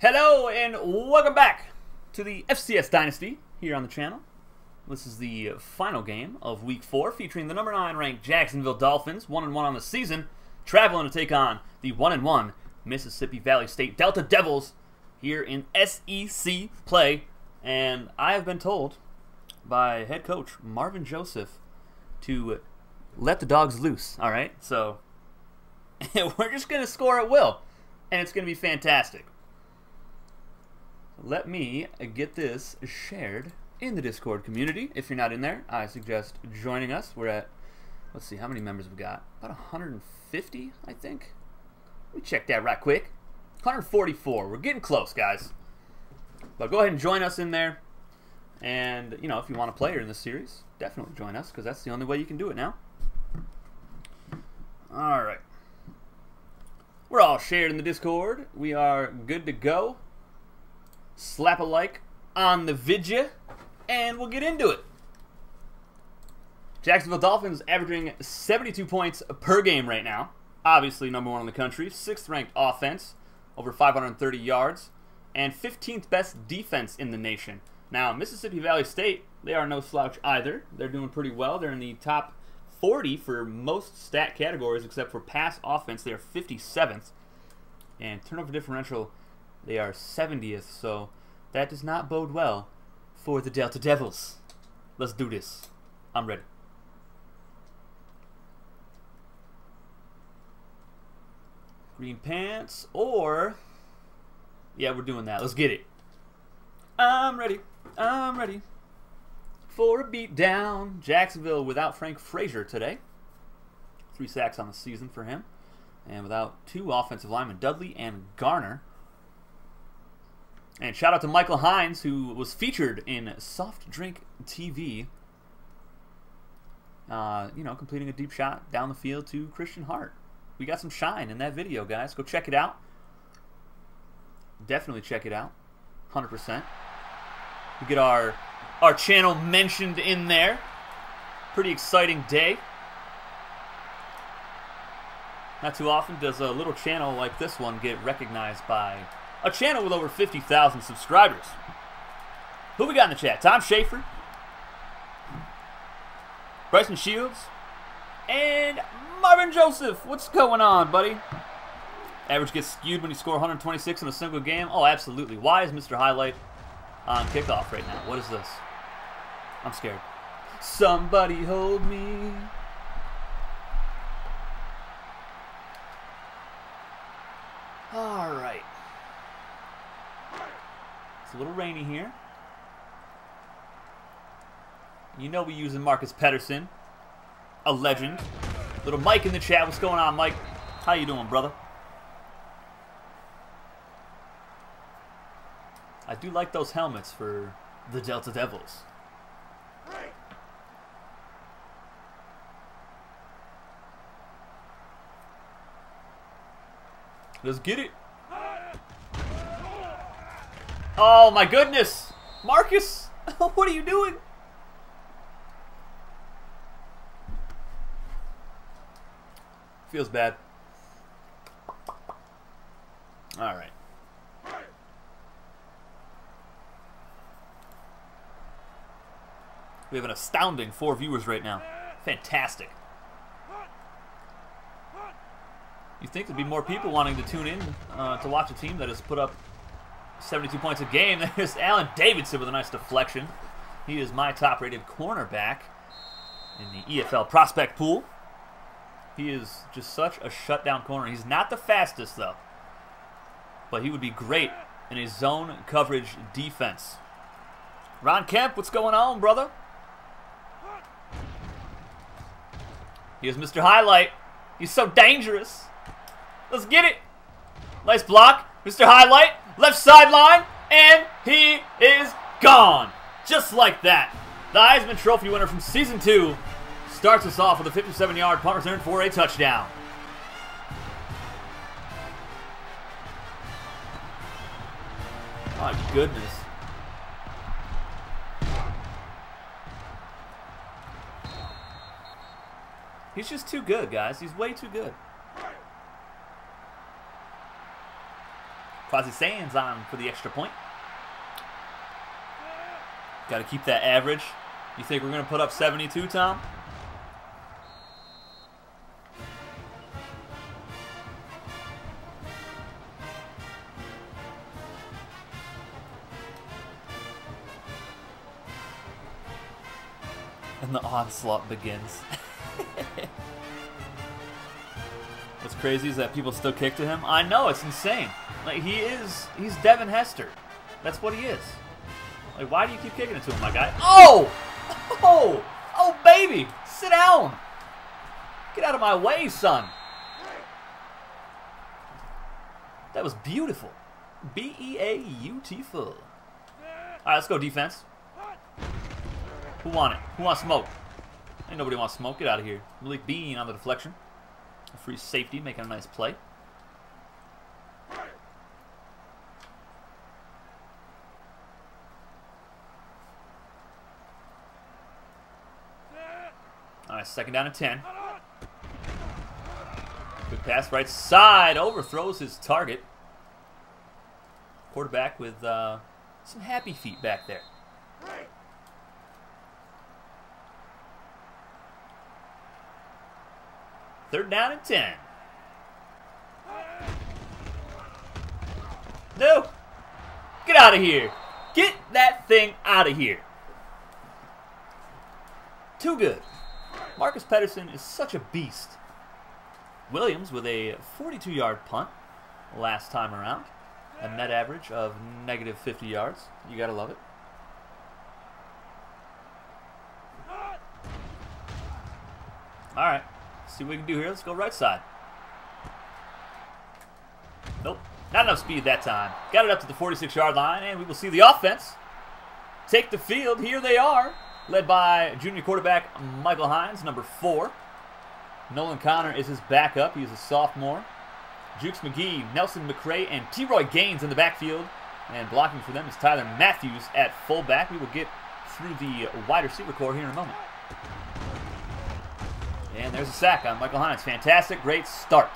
Hello and welcome back to the FCS Dynasty here on the channel. This is the final game of Week 4 featuring the number 9 ranked Jacksonville Dolphins, one and one on the season, traveling to take on the one and one Mississippi Valley State Delta Devils here in SEC play. And I have been told by head coach Marvin Joseph to let the dogs loose, all right? So we're just going to score at will, and it's going to be fantastic. Let me get this shared in the Discord community. If you're not in there, I suggest joining us. We're at, let's see, how many members we've got? About 150, I think. Let me check that right quick. 144. We're getting close, guys. But go ahead and join us in there. And, you know, if you want to play in this series, definitely join us because that's the only way you can do it now. All right. We're all shared in the Discord. We are good to go. Slap a like on the vidya, and we'll get into it. Jacksonville Dolphins averaging 72 points per game right now. Obviously, number one in the country. Sixth ranked offense, over 530 yards, and 15th best defense in the nation. Now, Mississippi Valley State, they are no slouch either. They're doing pretty well. They're in the top 40 for most stat categories except for pass offense. They are 57th. And turnover differential, they are 70th. So that does not bode well for the Delta Devils. Let's do this. I'm ready. Green pants or... Yeah, we're doing that. Let's get it. I'm ready. I'm ready for a beat down. Jacksonville without Frank Frazier today. Three sacks on the season for him. And without two offensive linemen, Dudley and Garner. And shout out to Michael Hines, who was featured in Soft Drink TV. Uh, you know, completing a deep shot down the field to Christian Hart. We got some shine in that video, guys. Go check it out. Definitely check it out. 100%. We get our our channel mentioned in there. Pretty exciting day. Not too often does a little channel like this one get recognized by a channel with over 50,000 subscribers. Who we got in the chat? Tom Schaefer, Bryson Shields, and Marvin Joseph. What's going on, buddy? Average gets skewed when you score 126 in a single game. Oh, absolutely. Why is Mr. Highlight on kickoff right now? What is this? I'm scared. Somebody hold me. All right. It's a little rainy here. You know we're using Marcus Pettersson, a legend. Little Mike in the chat. What's going on, Mike? How you doing, brother? I do like those helmets for the Delta Devils. Let's get it. Oh my goodness! Marcus! what are you doing? Feels bad. Alright. We have an astounding four viewers right now. Fantastic. You think there'd be more people wanting to tune in uh, to watch a team that has put up 72 points a game. There's Alan Davidson with a nice deflection. He is my top-rated cornerback in the EFL prospect pool. He is just such a shutdown corner. He's not the fastest, though. But he would be great in a zone coverage defense. Ron Kemp, what's going on, brother? Here's Mr. Highlight. He's so dangerous. Let's get it. Nice block. Mr. Highlight, left sideline, and he is gone. Just like that. The Heisman Trophy winner from Season 2 starts us off with a 57-yard punt return for a touchdown. My goodness. He's just too good, guys. He's way too good. Quasi Sands on for the extra point. Got to keep that average. You think we're going to put up 72, Tom? And the onslaught begins. What's crazy is that people still kick to him. I know, it's insane. Like, he is, he's Devin Hester. That's what he is. Like, why do you keep kicking it to him, my guy? Oh! Oh! Oh, baby! Sit down! Get out of my way, son! That was beautiful. B-E-A-U-T-ful. Alright, let's go defense. Who want it? Who wants smoke? Ain't nobody wants smoke. Get out of here. Malik Bean on the deflection. A free safety, making a nice play. Right, second down and 10. Good pass right side. Overthrows his target. Quarterback with uh, some happy feet back there. Third down and 10. No. Get out of here. Get that thing out of here. Too good. Marcus Pettersson is such a beast. Williams with a 42-yard punt last time around. A net average of negative 50 yards. You got to love it. All right. See what we can do here. Let's go right side. Nope. Not enough speed that time. Got it up to the 46-yard line, and we will see the offense take the field. Here they are, led by junior quarterback Michael Hines, number four. Nolan Connor is his backup. He's a sophomore. Jukes McGee, Nelson McCray, and T-Roy Gaines in the backfield. And blocking for them is Tyler Matthews at fullback. We will get through the wide receiver corps here in a moment. And there's a sack on Michael Hines. Fantastic, great start.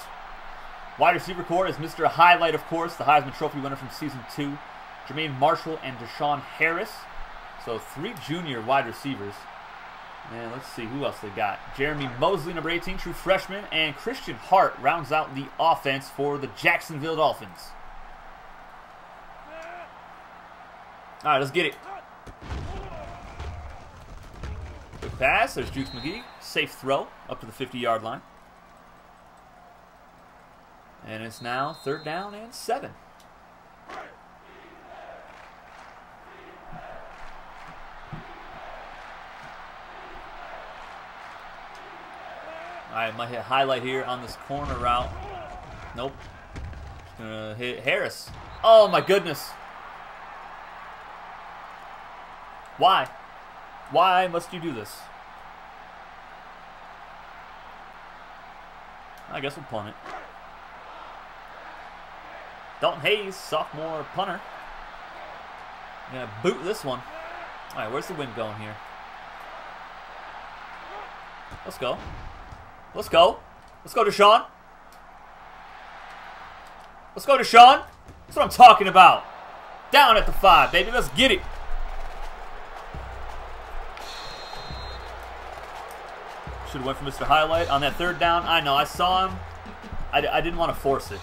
Wide receiver corps is Mr. Highlight, of course, the Heisman Trophy winner from season two, Jermaine Marshall and Deshaun Harris. So three junior wide receivers. And let's see who else they got. Jeremy Mosley, number 18, true freshman, and Christian Hart rounds out the offense for the Jacksonville Dolphins. All right, let's get it. Quick pass. There's Jukes McGee. Safe throw up to the 50-yard line. And it's now third down and seven. All right, might hit highlight here on this corner route. Nope. Just gonna hit Harris. Oh my goodness. Why? Why must you do this? I guess we'll punt it. Dalton Hayes, sophomore punter. Gonna boot this one. All right, where's the wind going here? Let's go. Let's go. Let's go to Sean. Let's go to Sean. That's what I'm talking about. Down at the five, baby. Let's get it. Should have went for Mr. Highlight on that third down. I know. I saw him. I, I didn't want to force it.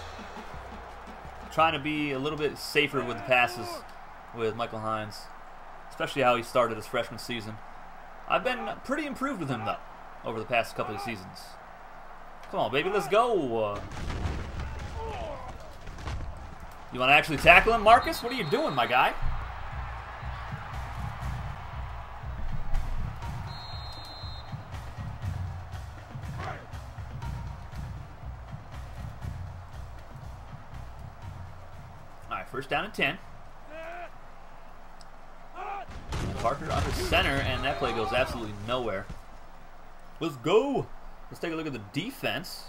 Trying to be a little bit safer with the passes with Michael Hines. Especially how he started his freshman season. I've been pretty improved with him, though, over the past couple of seasons. Come on, baby, let's go. You want to actually tackle him, Marcus? What are you doing, my guy? All right, first down and 10. Parker under center, and that play goes absolutely nowhere. Let's go. Let's take a look at the defense.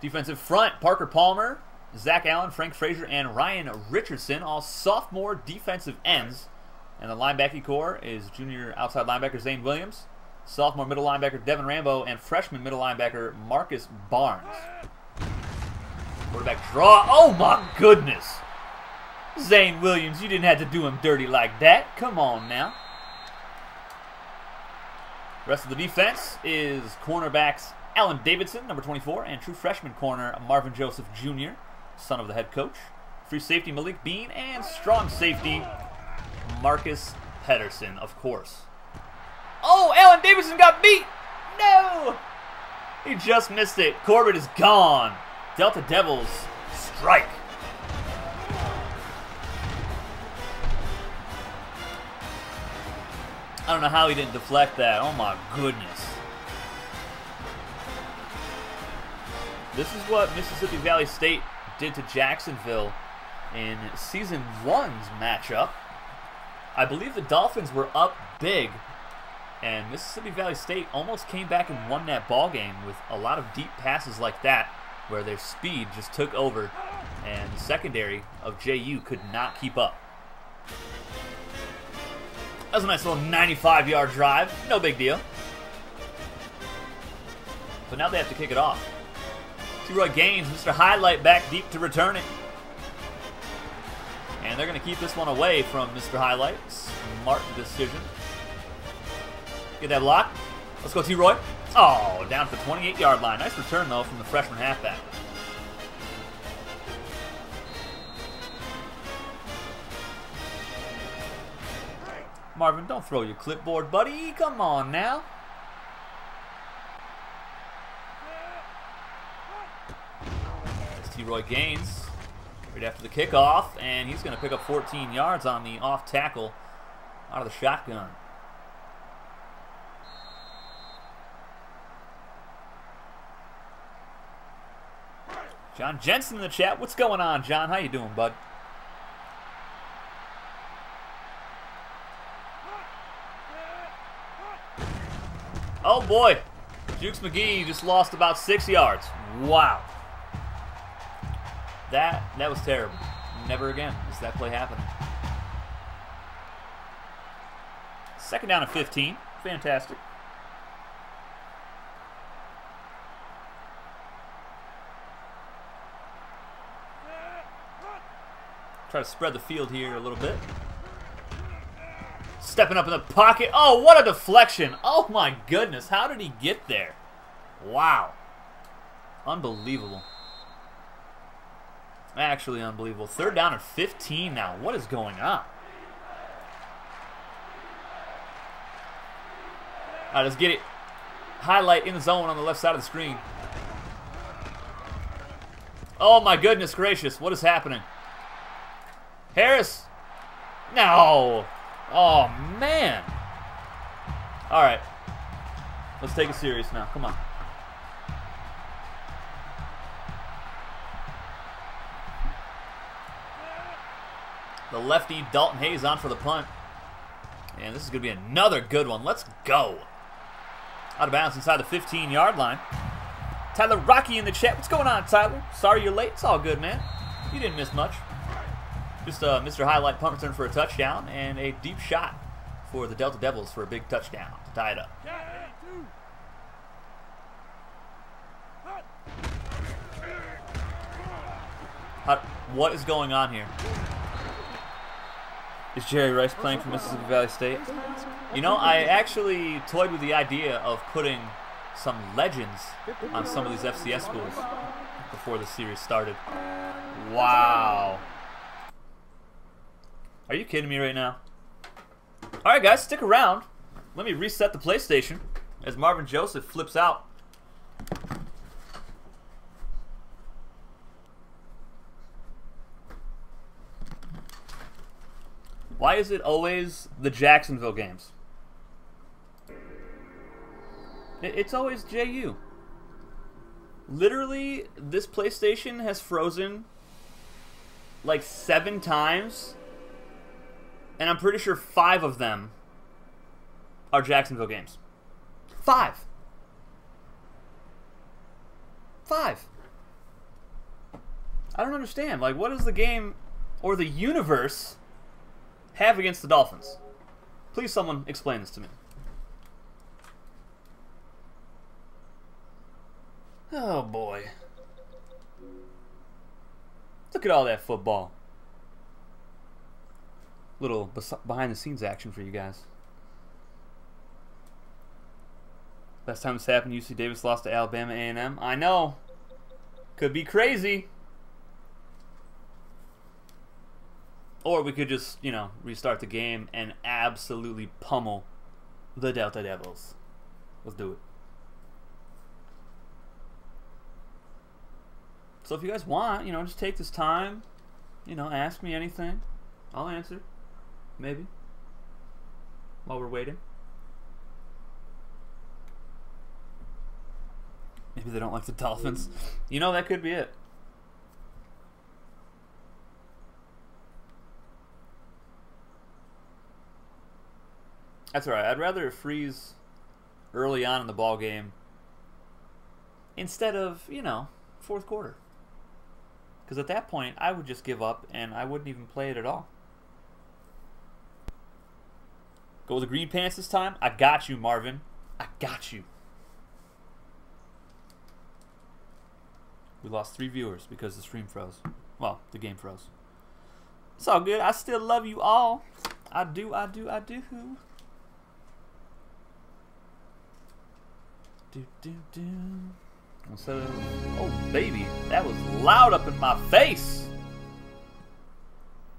Defensive front, Parker Palmer, Zach Allen, Frank Frazier, and Ryan Richardson, all sophomore defensive ends. And the linebacking corps is junior outside linebacker Zane Williams, sophomore middle linebacker Devin Rambo, and freshman middle linebacker Marcus Barnes. Quarterback draw. Oh my goodness. Zane Williams, you didn't have to do him dirty like that. Come on now. Rest of the defense is cornerbacks Alan Davidson, number 24, and true freshman corner Marvin Joseph Jr., son of the head coach. Free safety Malik Bean, and strong safety Marcus Pedersen, of course. Oh, Alan Davidson got beat! No! He just missed it. Corbett is gone. Delta Devils strike. I don't know how he didn't deflect that. Oh my goodness. This is what Mississippi Valley State did to Jacksonville in season one's matchup. I believe the Dolphins were up big, and Mississippi Valley State almost came back and won that ball game with a lot of deep passes like that, where their speed just took over, and the secondary of JU could not keep up. That was a nice little 95-yard drive. No big deal. But now they have to kick it off. T-Roy Gaines, Mr. Highlight back deep to return it. And they're going to keep this one away from Mr. Highlight. Smart decision. Get that block. Let's go, T-Roy. Oh, down to the 28-yard line. Nice return, though, from the freshman halfback. Marvin, don't throw your clipboard, buddy. Come on now. It's T-Roy Gaines right after the kickoff, and he's going to pick up 14 yards on the off tackle out of the shotgun. John Jensen in the chat. What's going on, John? How you doing, bud? Oh boy, Jukes McGee just lost about six yards. Wow. That that was terrible. Never again is that play happening. Second down and 15. Fantastic. Try to spread the field here a little bit. Stepping up in the pocket. Oh, what a deflection. Oh my goodness. How did he get there? Wow. Unbelievable. Actually unbelievable. Third down and 15 now. What is going on? All right, let's get it. Highlight in the zone on the left side of the screen. Oh my goodness gracious. What is happening? Harris. No. Oh, man. All right. Let's take it serious now. Come on. The lefty Dalton Hayes on for the punt. And this is going to be another good one. Let's go. Out of bounds inside the 15-yard line. Tyler Rocky in the chat. What's going on, Tyler? Sorry you're late. It's all good, man. You didn't miss much. Just uh, Mr. Highlight punt return for a touchdown and a deep shot for the Delta Devils for a big touchdown to tie it up. How, what is going on here? Is Jerry Rice playing for Mississippi Valley State? You know, I actually toyed with the idea of putting some legends on some of these FCS schools before the series started. Wow. Are you kidding me right now? Alright guys, stick around. Let me reset the PlayStation as Marvin Joseph flips out. Why is it always the Jacksonville games? It's always JU. Literally, this PlayStation has frozen like seven times, and I'm pretty sure five of them are Jacksonville games. Five. Five. I don't understand. Like, what does the game or the universe have against the Dolphins? Please, someone explain this to me. Oh boy. Look at all that football. Little behind the scenes action for you guys. Last time this happened, UC Davis lost to Alabama A&M. I know. Could be crazy. Or we could just, you know, restart the game and absolutely pummel the Delta Devils. Let's do it. So if you guys want, you know, just take this time, you know, ask me anything. I'll answer. Maybe. While we're waiting. Maybe they don't like the Dolphins. You know, that could be it. That's right. I'd rather freeze early on in the ball game instead of, you know, fourth quarter. Because at that point, I would just give up and I wouldn't even play it at all. Go with the green pants this time? I got you, Marvin. I got you. We lost three viewers because the stream froze. Well, the game froze. It's all good. I still love you all. I do, I do, I do. Do, do, do. So, oh baby, that was loud up in my face.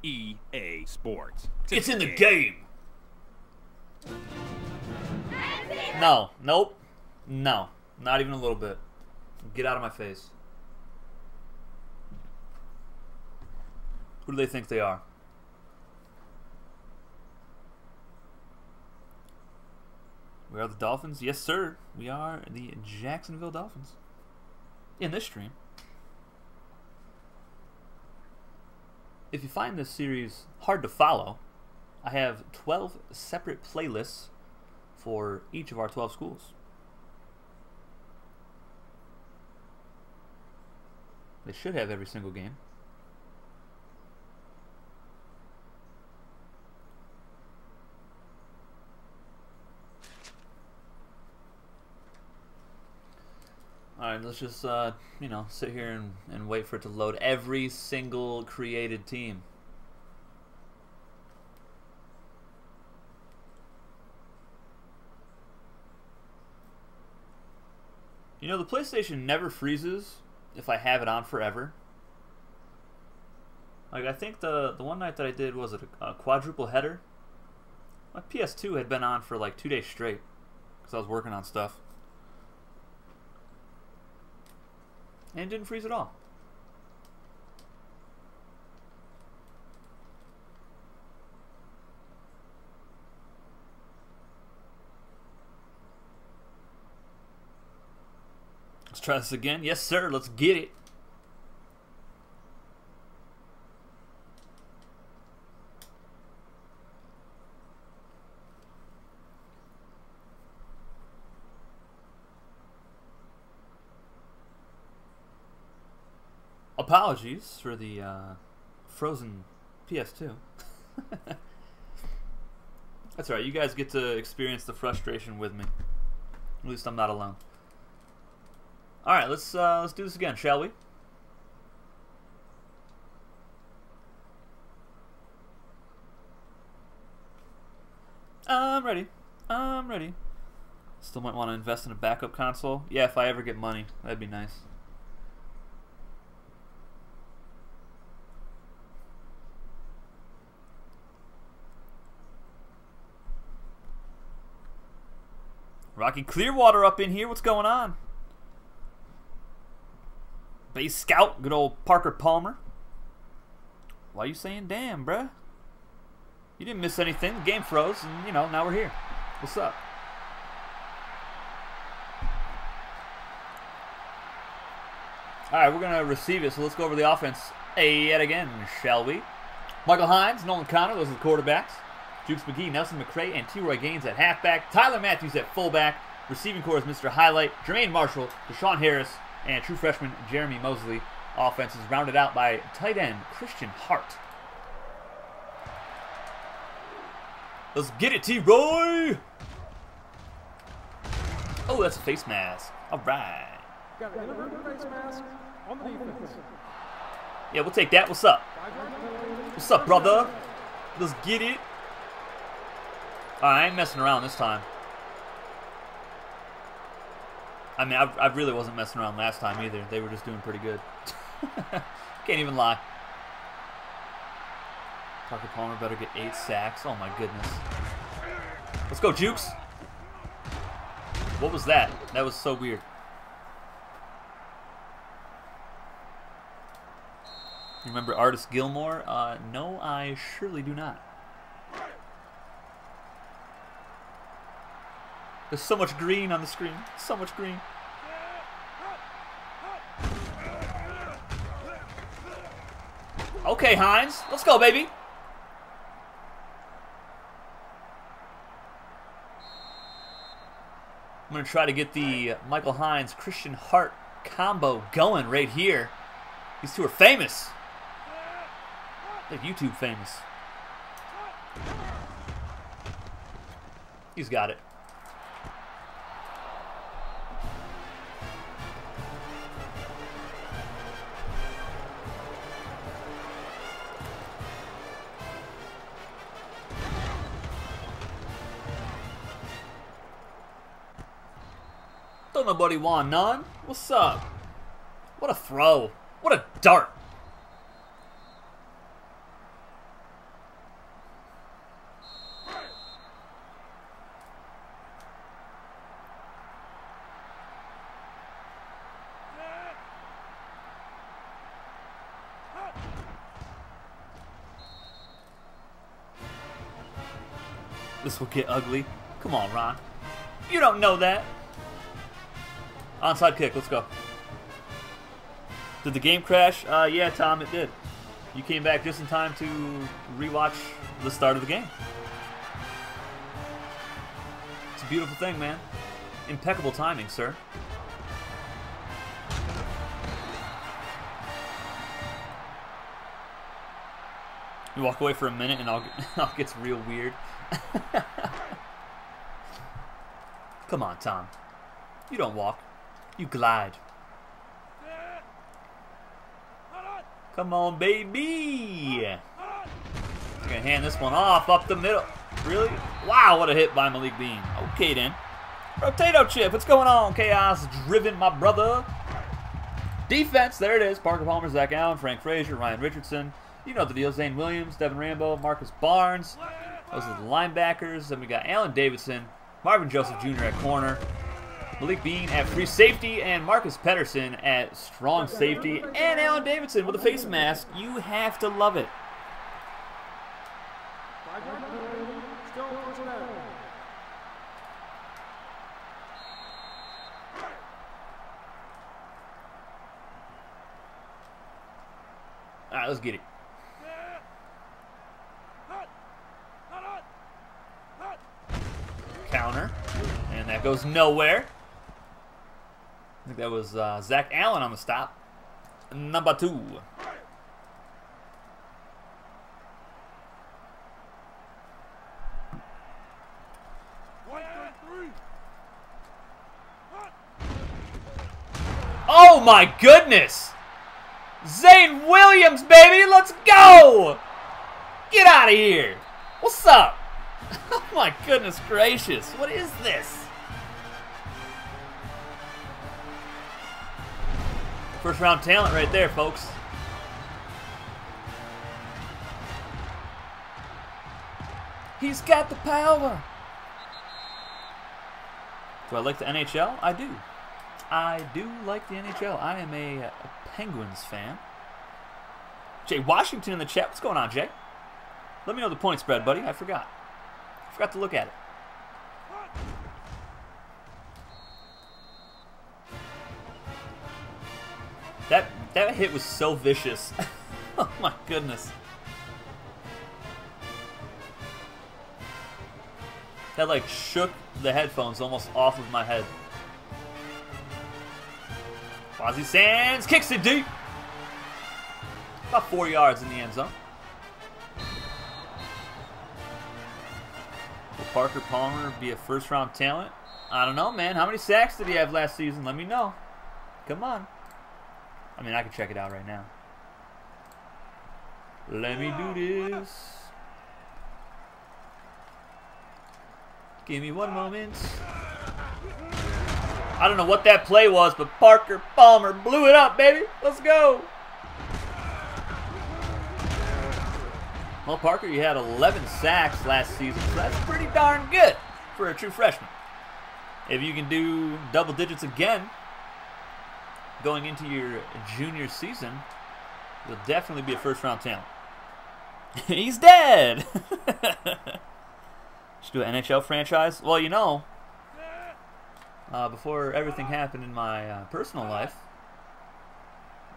EA Sports. It's, it's in the game. No, nope, no, not even a little bit. Get out of my face. Who do they think they are? We are the Dolphins? Yes, sir. We are the Jacksonville Dolphins in this stream. If you find this series hard to follow, I have 12 separate playlists for each of our 12 schools. They should have every single game. Alright, let's just, uh, you know, sit here and, and wait for it to load every single created team. You know, the PlayStation never freezes if I have it on forever. Like, I think the, the one night that I did, was it a, a quadruple header? My PS2 had been on for like two days straight because I was working on stuff. And it didn't freeze at all. Try this again. Yes, sir. Let's get it. apologies for the uh, frozen PS2. That's right. You guys get to experience the frustration with me. At least I'm not alone. All right, let's uh, let's do this again, shall we? I'm ready. I'm ready. Still might want to invest in a backup console. Yeah, if I ever get money, that'd be nice. Rocky Clearwater up in here. What's going on? Base scout, good old Parker Palmer. Why are you saying damn, bruh? You didn't miss anything. The game froze, and, you know, now we're here. What's up? All right, we're going to receive it, so let's go over the offense yet again, shall we? Michael Hines, Nolan Connor, those are the quarterbacks. Jukes McGee, Nelson McCray, and T-Roy Gaines at halfback. Tyler Matthews at fullback. Receiving corps is Mr. Highlight. Jermaine Marshall, Deshaun Harris, and true freshman Jeremy Mosley. Offense is rounded out by tight end Christian Hart. Let's get it, T-Roy! Oh, that's a face mask. All right. Got a face mask on the defense. Yeah, we'll take that. What's up? What's up, brother? Let's get it. I ain't messing around this time. I mean, I, I really wasn't messing around last time either. They were just doing pretty good. Can't even lie. Parker Palmer better get eight sacks. Oh my goodness. Let's go, Jukes. What was that? That was so weird. You remember Artis Gilmore? Uh, no, I surely do not. There's so much green on the screen. So much green. Okay, Hines. Let's go, baby. I'm going to try to get the Michael Hines Christian Hart combo going right here. These two are famous. They're YouTube famous. He's got it. Nobody want none. What's up? What a throw. What a dart. This will get ugly. Come on, Ron. You don't know that. Onside kick, let's go. Did the game crash? Uh, yeah, Tom, it did. You came back just in time to rewatch the start of the game. It's a beautiful thing, man. Impeccable timing, sir. You walk away for a minute and all, all gets real weird. Come on, Tom. You don't walk. You glide. Come on, baby. I'm gonna hand this one off up the middle. Really? Wow, what a hit by Malik Bean. Okay then. Rotato chip, what's going on? Chaos driven, my brother. Defense, there it is. Parker Palmer, Zach Allen, Frank Frazier, Ryan Richardson. You know the deal. Zane Williams, Devin Rambo, Marcus Barnes. Those are the linebackers. Then we got Alan Davidson, Marvin Joseph Jr. at corner. Malik Bean at free safety, and Marcus Pedersen at strong safety, and Alan Davidson with a face mask. You have to love it. All right, let's get it. Counter, and that goes nowhere. I think that was uh, Zach Allen on the stop. Number two. Oh my goodness! Zane Williams, baby! Let's go! Get out of here! What's up? oh my goodness gracious! What is this? First round talent right there, folks. He's got the power. Do I like the NHL? I do. I do like the NHL. I am a, a Penguins fan. Jay Washington in the chat. What's going on, Jay? Let me know the point spread, buddy. I forgot. I forgot to look at it. That that hit was so vicious. oh my goodness. That like shook the headphones almost off of my head. Ozzie Sands kicks it deep. About four yards in the end zone. Will Parker Palmer be a first round talent? I don't know, man. How many sacks did he have last season? Let me know. Come on. I mean, I can check it out right now. Let me do this. Give me one moment. I don't know what that play was, but Parker Palmer blew it up, baby. Let's go. Well, Parker, you had 11 sacks last season, so that's pretty darn good for a true freshman. If you can do double digits again going into your junior season, you'll definitely be a first round talent. He's dead! Just do an NHL franchise? Well, you know, uh, before everything happened in my uh, personal life,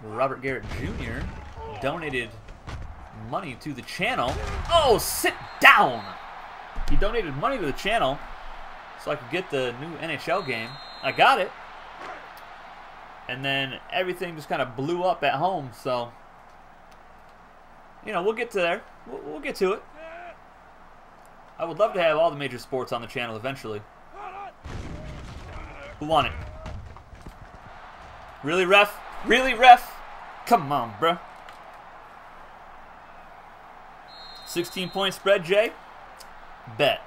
Robert Garrett Jr. donated money to the channel. Oh, sit down! He donated money to the channel so I could get the new NHL game. I got it. And then everything just kind of blew up at home, so... You know, we'll get to there. We'll, we'll get to it. I would love to have all the major sports on the channel eventually. Who won it? Really, ref? Really, ref? Come on, bro. 16 point spread, Jay? Bet.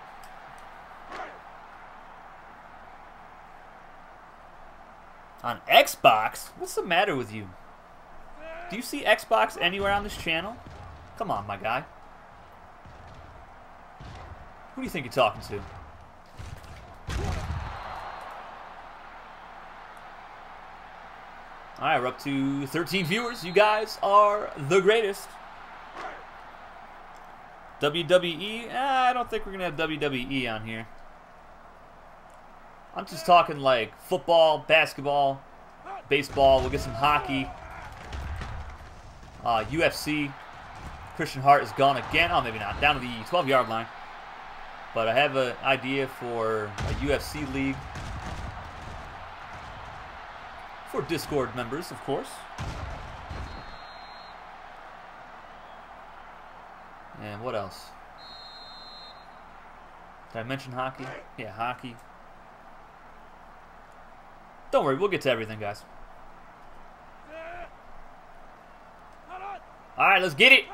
On Xbox? What's the matter with you? Do you see Xbox anywhere on this channel? Come on, my guy. Who do you think you're talking to? Alright, we're up to 13 viewers. You guys are the greatest. WWE? Eh, I don't think we're going to have WWE on here. I'm just talking like football, basketball, baseball. We'll get some hockey. Uh, UFC. Christian Hart is gone again. Oh, maybe not. Down to the 12-yard line. But I have an idea for a UFC league. For Discord members, of course. And what else? Did I mention hockey? Yeah, hockey. Don't worry, we'll get to everything, guys. Alright, let's get it.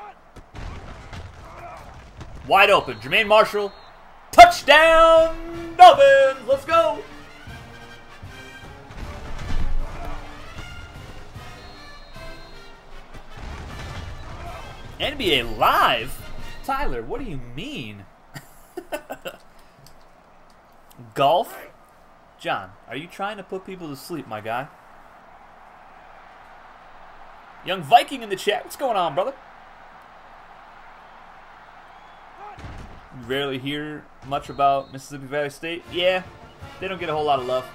Wide open. Jermaine Marshall. Touchdown, Dolphins! Let's go! NBA Live? Tyler, what do you mean? Golf? John, are you trying to put people to sleep, my guy? Young Viking in the chat. What's going on, brother? You rarely hear much about Mississippi Valley State. Yeah, they don't get a whole lot of love.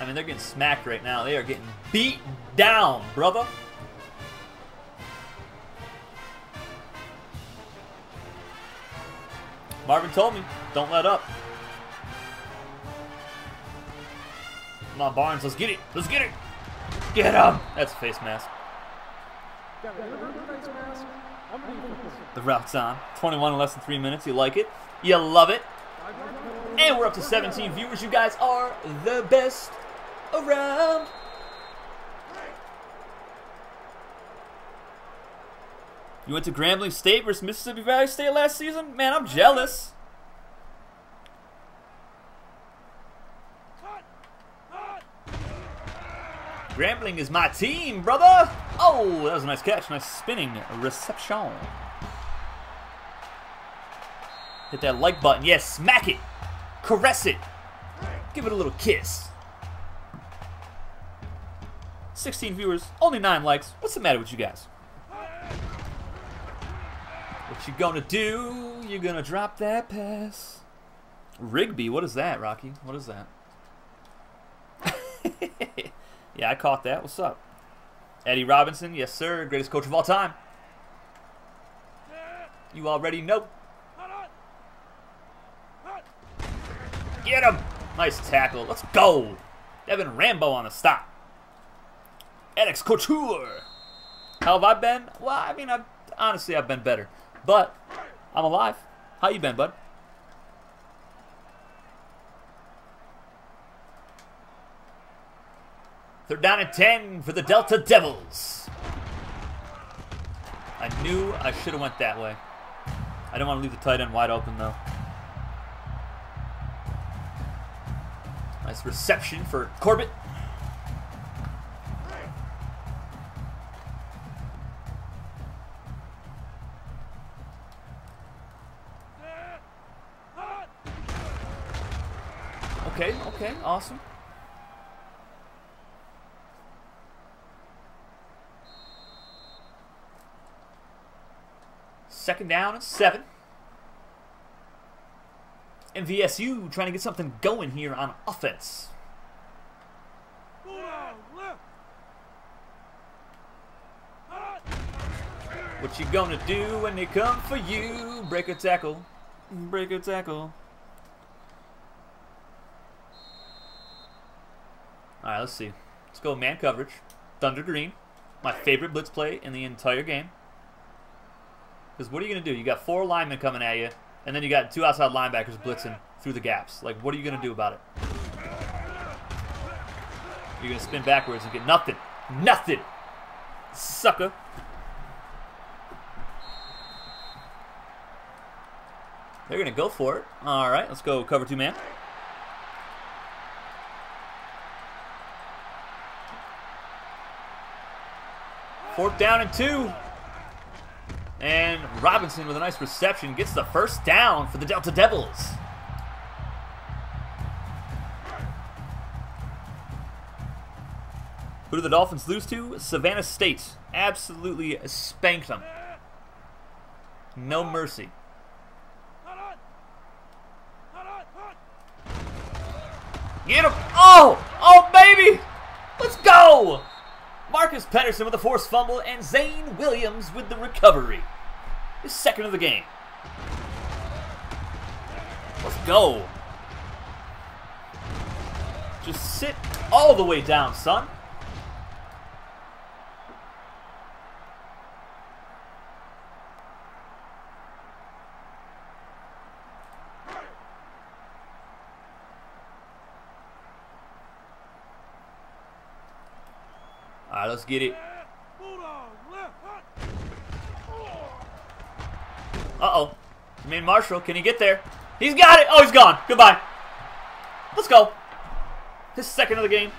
I mean, they're getting smacked right now. They are getting beat down, brother. Marvin told me, don't let up. Come on, Barnes, let's get it. Let's get it. Get him. That's a face mask. The route's on. 21 in less than three minutes. You like it? You love it? And we're up to 17 viewers. You guys are the best around. You went to Grambling State versus Mississippi Valley State last season? Man, I'm jealous. Grambling is my team, brother. Oh, that was a nice catch. Nice spinning reception. Hit that like button. Yes, smack it. Caress it. Give it a little kiss. 16 viewers, only 9 likes. What's the matter with you guys? What you gonna do? You gonna drop that pass? Rigby, what is that, Rocky? What is that? yeah, I caught that. What's up? Eddie Robinson, yes sir, greatest coach of all time. You already know. Get him! Nice tackle. Let's go! Devin Rambo on the stop. Alex Couture. How have I been? Well, I mean, I've, honestly, I've been better. But I'm alive. How you been, bud? They're down at 10 for the Delta Devils. I knew I should have went that way. I don't want to leave the tight end wide open, though. Nice reception for Corbett. Okay, okay, awesome. Second down and seven. And VSU trying to get something going here on offense. What you gonna do when they come for you? Break a tackle. Break a tackle. Alright, let's see. Let's go man coverage. Thunder Green. My favorite blitz play in the entire game. Because what are you going to do? You got four linemen coming at you, and then you got two outside linebackers blitzing through the gaps. Like, what are you going to do about it? You're going to spin backwards and get nothing. Nothing! Sucker. They're going to go for it. All right, let's go cover two man. Fourth down and two. And Robinson with a nice reception gets the first down for the Delta Devils. Who do the Dolphins lose to? Savannah State. Absolutely spanked them. No mercy. Get him! Oh! Oh, baby! Let's go! Marcus Pedersen with a forced fumble, and Zane Williams with the recovery. His second of the game. Let's go. Just sit all the way down, son. All right, let's get it. Uh-oh. Jermaine Marshall, can he get there? He's got it! Oh, he's gone. Goodbye. Let's go. His second of the game.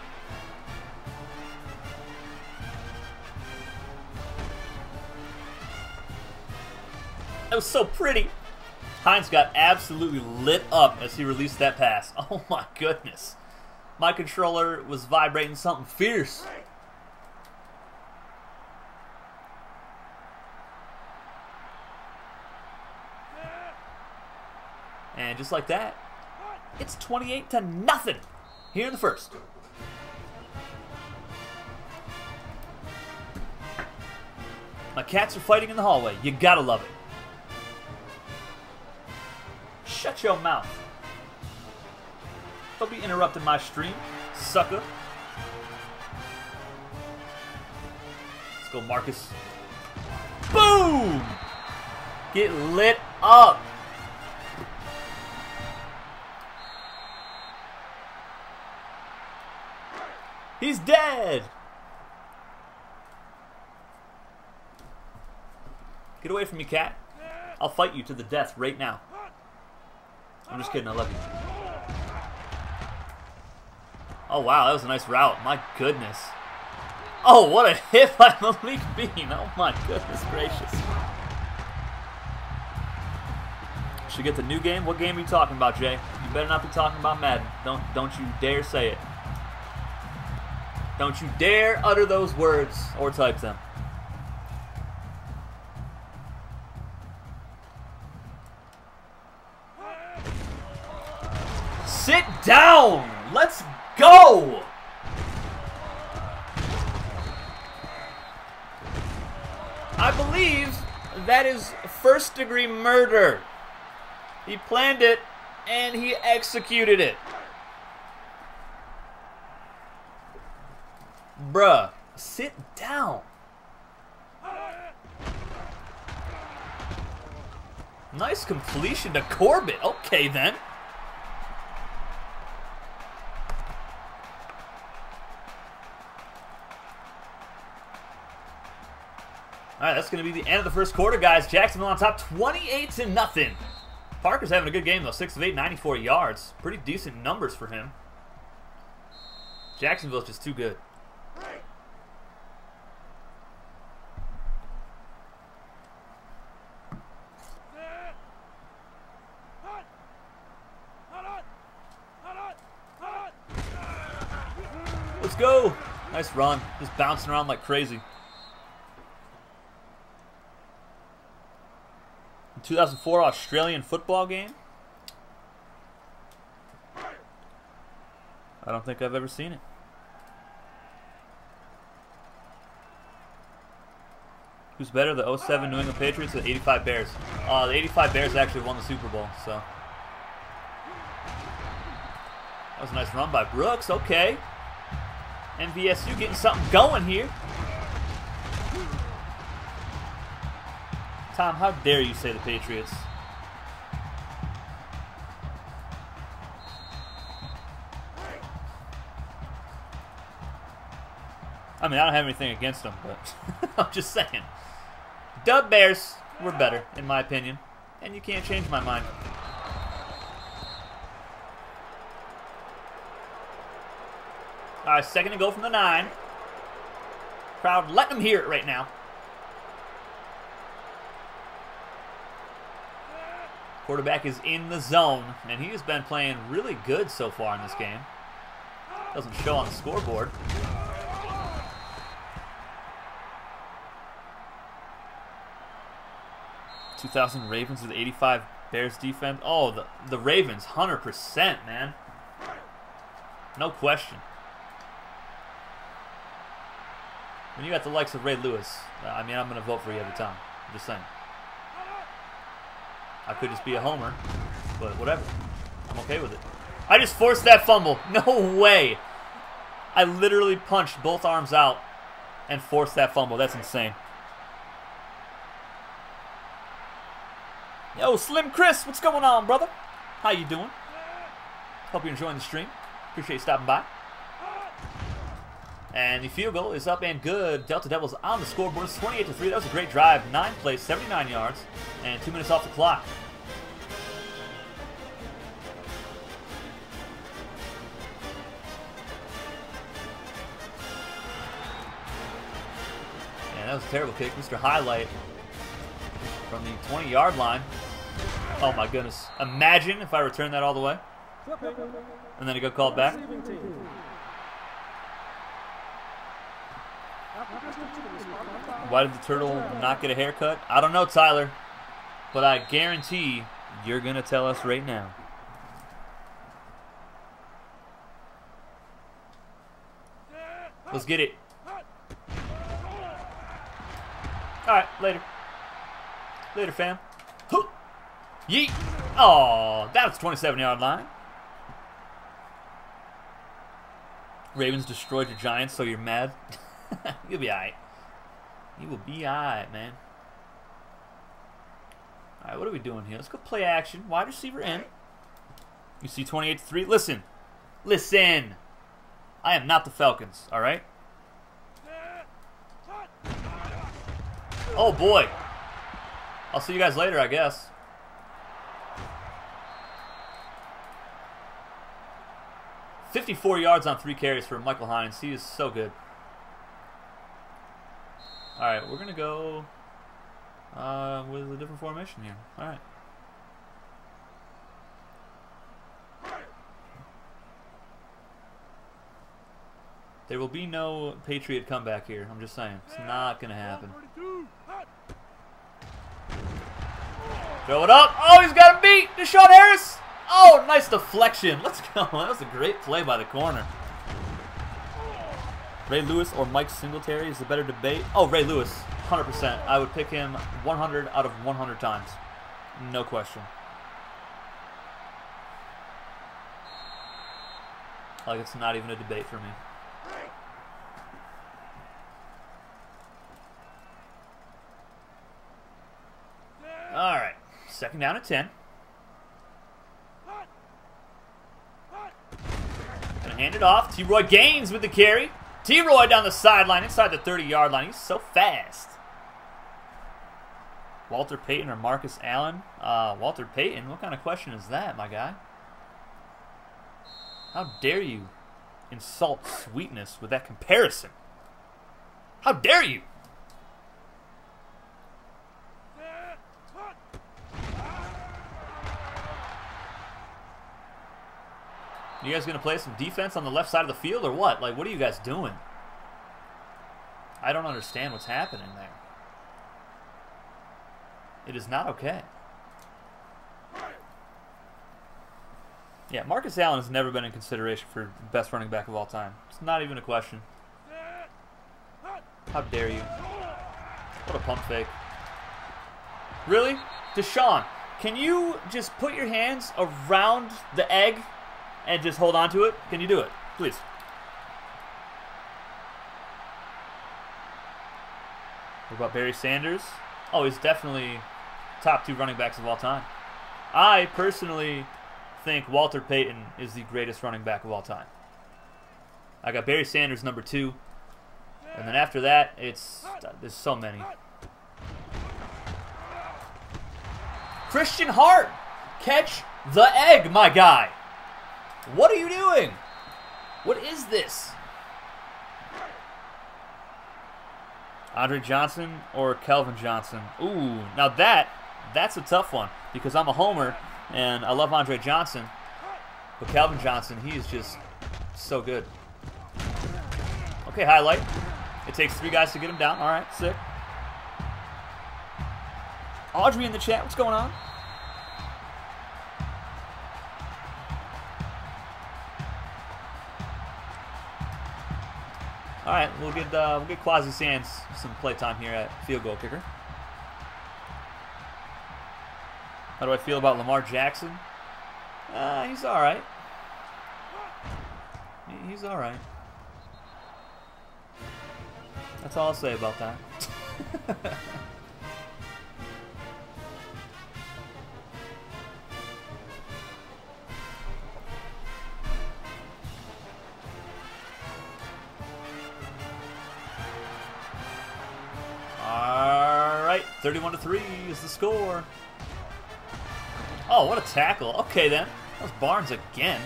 That was so pretty. Hines got absolutely lit up as he released that pass. Oh my goodness. My controller was vibrating something fierce. And just like that, it's 28 to nothing here in the first. My cats are fighting in the hallway. You gotta love it. Shut your mouth. Don't be interrupting my stream, sucker. Let's go, Marcus. Boom! Get lit up. He's dead! Get away from me, cat. I'll fight you to the death right now. I'm just kidding, I love you. Oh wow, that was a nice route. My goodness. Oh, what a hit by Malik Bean. Oh my goodness gracious. Should get the new game? What game are you talking about, Jay? You better not be talking about Madden. Don't don't you dare say it. Don't you dare utter those words or type them. Sit down! Let's go! I believe that is first degree murder. He planned it and he executed it. Bruh, sit down. Nice completion to Corbett. Okay, then. Alright, that's that's going to be the end of the first quarter, guys. Jacksonville on top 28 to nothing. Parker's having a good game, though. 6 of 8, 94 yards. Pretty decent numbers for him. Jacksonville's just too good. Let's go. Nice run. Just bouncing around like crazy. 2004 Australian football game. I don't think I've ever seen it. Who's better, the 07 New England Patriots or the 85 Bears? Uh, the 85 Bears actually won the Super Bowl, so. That was a nice run by Brooks, okay. MVSU getting something going here. Tom, how dare you say the Patriots? I mean, I don't have anything against them, but I'm just saying. Dub Bears were better, in my opinion. And you can't change my mind. Alright, second to go from the nine. Crowd letting them hear it right now. Quarterback is in the zone, and he has been playing really good so far in this game. Doesn't show on the scoreboard. Two thousand Ravens with 85 Bears defense. Oh, the the Ravens, hundred percent, man. No question. When you got the likes of Ray Lewis, I mean, I'm going to vote for you every time. I'm just saying. I could just be a homer, but whatever. I'm okay with it. I just forced that fumble. No way. I literally punched both arms out and forced that fumble. That's insane. Yo, Slim Chris, what's going on, brother? How you doing? Hope you're enjoying the stream. Appreciate you stopping by. And the field goal is up and good. Delta Devils on the scoreboard. It's 28 to 3. That was a great drive. Nine plays, 79 yards, and two minutes off the clock. And that was a terrible kick. Mr. Highlight from the 20 yard line. Oh my goodness. Imagine if I return that all the way. And then it got called back. Why did the turtle not get a haircut? I don't know, Tyler. But I guarantee you're going to tell us right now. Let's get it. Alright, later. Later, fam. Yeet! Oh, that was 27 yard line. Ravens destroyed your Giants, so you're mad. You'll be alright. You will be alright, man. Alright, what are we doing here? Let's go play action. Wide receiver in. You see 28 to 3. Listen. Listen. I am not the Falcons, alright? Oh boy. I'll see you guys later, I guess. Fifty-four yards on three carries for Michael Hines. He is so good. Alright, we're going to go uh, with a different formation here. Alright. There will be no Patriot comeback here. I'm just saying. It's not going to happen. Throw it up. Oh, he's got him beat. DeShaun Harris. Oh, nice deflection. Let's go. That was a great play by the corner. Ray Lewis or Mike Singletary is the better debate. Oh, Ray Lewis, 100%. I would pick him 100 out of 100 times. No question. Like, it's not even a debate for me. All right, second down at 10. Gonna hand it off. T-Roy Gaines with the carry. T-Roy down the sideline, inside the 30-yard line. He's so fast. Walter Payton or Marcus Allen? Uh, Walter Payton? What kind of question is that, my guy? How dare you insult sweetness with that comparison? How dare you? You guys gonna play some defense on the left side of the field or what? Like, what are you guys doing? I don't understand what's happening there. It is not okay. Yeah, Marcus Allen has never been in consideration for best running back of all time. It's not even a question. How dare you? What a pump fake. Really? Deshaun, can you just put your hands around the egg and just hold on to it? Can you do it? Please. What about Barry Sanders? Oh, he's definitely top two running backs of all time. I personally think Walter Payton is the greatest running back of all time. I got Barry Sanders number two. And then after that, it's there's so many. Christian Hart, catch the egg, my guy. What are you doing? What is this? Andre Johnson or Calvin Johnson? Ooh, now that that's a tough one because I'm a homer and I love Andre Johnson, but Calvin Johnson, he is just so good. Okay, highlight. It takes three guys to get him down. All right, sick. Audrey in the chat, what's going on? All right, we'll get uh, we'll get Quasi Sands some playtime here at field goal kicker. How do I feel about Lamar Jackson? Uh, he's all right. He's all right. That's all I'll say about that. all right, 31 to 3 is the score. Oh, what a tackle. Okay, then. That was Barnes again.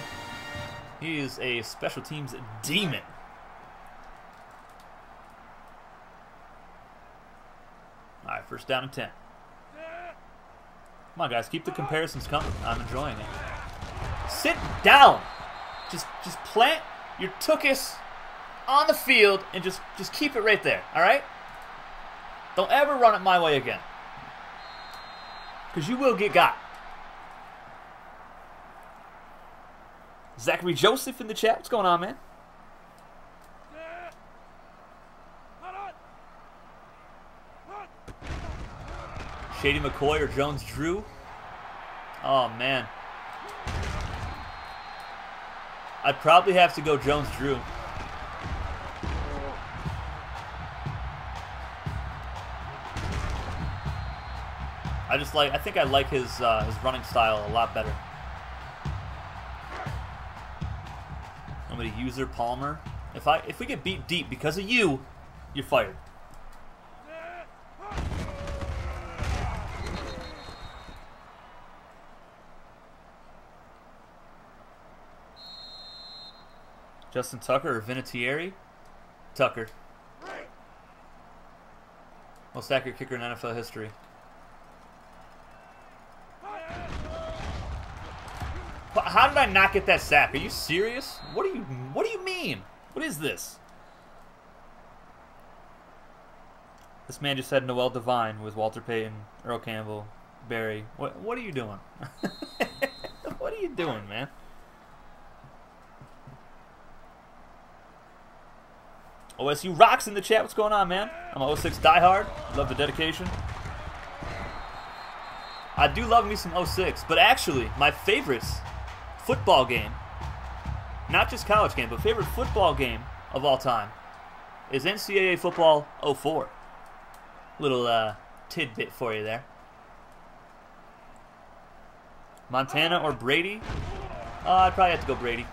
He is a special teams demon. All right, first down and 10. Come on, guys. Keep the comparisons coming. I'm enjoying it. Sit down. Just just plant your tuchus on the field and just, just keep it right there, all right? Don't ever run it my way again. Because you will get got. Zachary Joseph in the chat. What's going on, man? Shady McCoy or Jones Drew? Oh, man. I'd probably have to go Jones Drew. I just like, I think I like his, uh, his running style a lot better. Somebody user Palmer. If I if we get beat deep because of you, you're fired. Justin Tucker or Vinatieri? Tucker. Most accurate kicker in NFL history. How did I not get that sack? Are you serious? What do you What do you mean? What is this? This man just said Noel Devine with Walter Payton, Earl Campbell, Barry. What What are you doing? what are you doing, man? OSU rocks in the chat. What's going on, man? I'm a 06 diehard. Love the dedication. I do love me some 06, but actually, my favorites football game, not just college game, but favorite football game of all time is NCAA football 04. Little uh, tidbit for you there. Montana or Brady? Uh, I'd probably have to go Brady.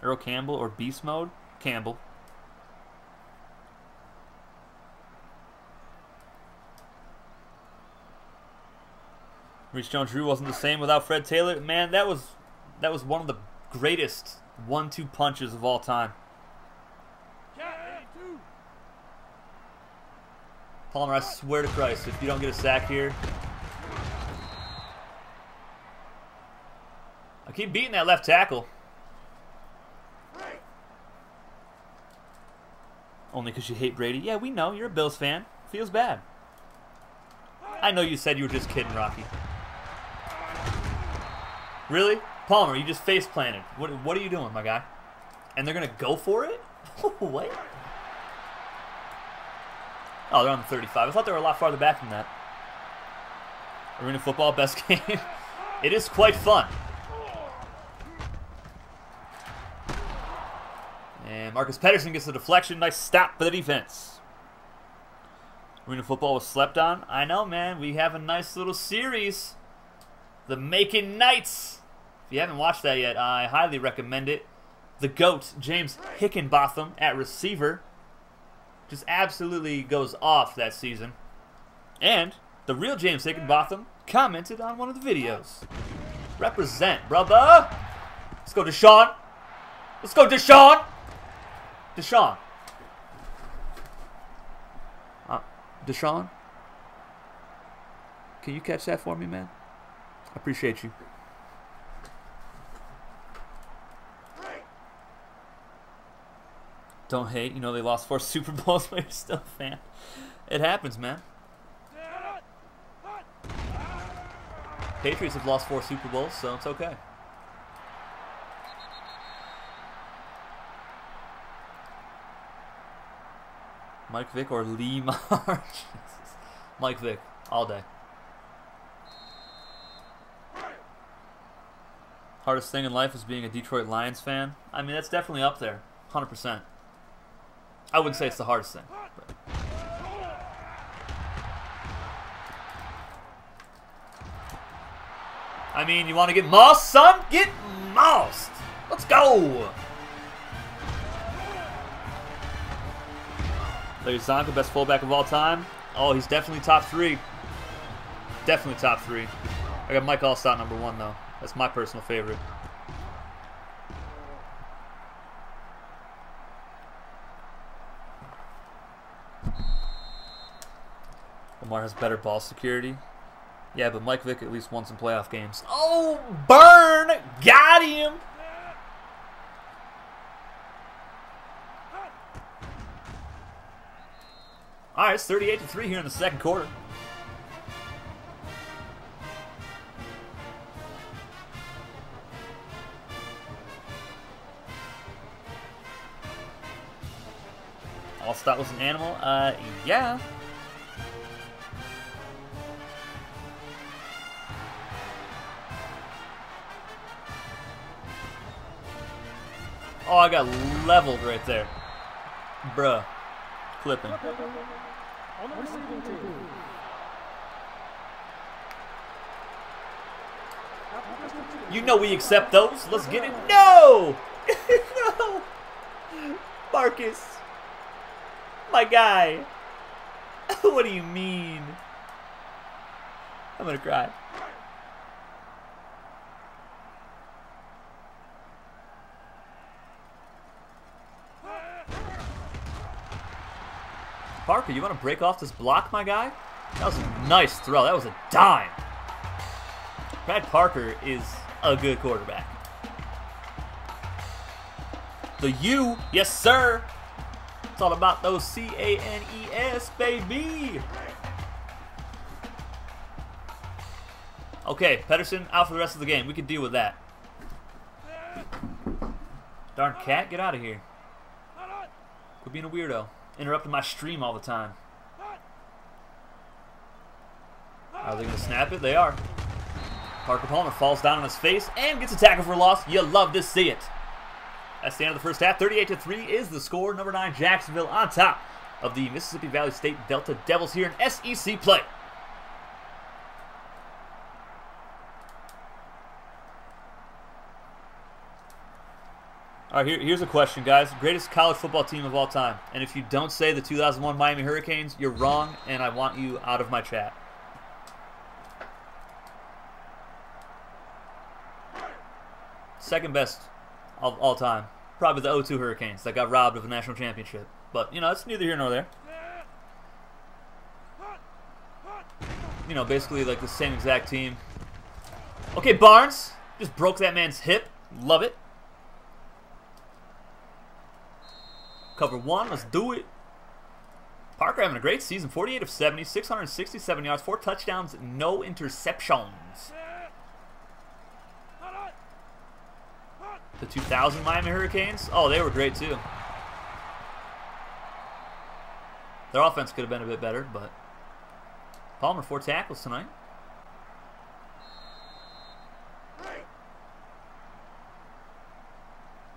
Earl Campbell or Beast Mode? Campbell. Reese Jones-Drew wasn't the same without Fred Taylor. Man, that was that was one of the greatest one-two punches of all time. Palmer, I swear to Christ, if you don't get a sack here, I keep beating that left tackle. Only because you hate Brady. Yeah, we know. You're a Bills fan. Feels bad. I know you said you were just kidding, Rocky. Really? Palmer, you just face planted. What, what are you doing, my guy? And they're going to go for it? what? Oh, they're on the 35. I thought they were a lot farther back than that. Arena football, best game. it is quite fun. And Marcus Pedersen gets the deflection. Nice stop for the defense. Arena football was slept on. I know, man. We have a nice little series. The Macon Knights. If you haven't watched that yet, I highly recommend it. The GOAT, James Hickenbotham, at receiver. Just absolutely goes off that season. And the real James Hickenbotham commented on one of the videos. Represent, brother. Let's go, Deshaun. Let's go, Deshaun. Deshaun. Uh, Deshaun? Can you catch that for me, man? I appreciate you. Don't hate. You know they lost four Super Bowls, but you're still a fan. It happens, man. Patriots have lost four Super Bowls, so it's okay. Mike Vick or Lamar? Mike Vick, all day. Hardest thing in life is being a Detroit Lions fan. I mean, that's definitely up there, 100%. I wouldn't say it's the hardest thing. But. I mean, you want to get mossed, son? Get mossed! Let's go! Larry Csonka, best fullback of all time. Oh, he's definitely top three. Definitely top three. I got Mike Alstott number one, though. That's my personal favorite. Lamar has better ball security. Yeah, but Mike Vick at least won some playoff games. Oh, burn! Got him! All right, it's 38 to 3 here in the second quarter. Alstott was an animal? Uh, yeah. Oh, I got leveled right there. Bruh. Clipping. You know we accept those. Let's get it. No! no! Marcus. My guy. what do you mean? I'm gonna cry. Parker, you want to break off this block, my guy? That was a nice throw. That was a dime. Brad Parker is a good quarterback. The U, yes sir. It's all about those C-A-N-E-S, baby. Okay, Pedersen out for the rest of the game. We can deal with that. Darn cat, get out of here. Quit being a weirdo interrupting my stream all the time. Are they going to snap it? They are. Parker Palmer falls down on his face and gets a tackle for a loss. You love to see it. That's the end of the first half. 38 to 3 is the score. Number 9, Jacksonville on top of the Mississippi Valley State Delta Devils here in SEC play. All right, here, here's a question, guys. Greatest college football team of all time. And if you don't say the 2001 Miami Hurricanes, you're wrong, and I want you out of my chat. Second best of all time. Probably the 02 Hurricanes that got robbed of a national championship. But, you know, it's neither here nor there. You know, basically like the same exact team. Okay, Barnes. Just broke that man's hip. Love it. Cover one. Let's do it. Parker having a great season. 48 of 70, 667 yards, 4 touchdowns, no interceptions. The 2000 Miami Hurricanes? Oh, they were great too. Their offense could have been a bit better, but Palmer, four tackles tonight.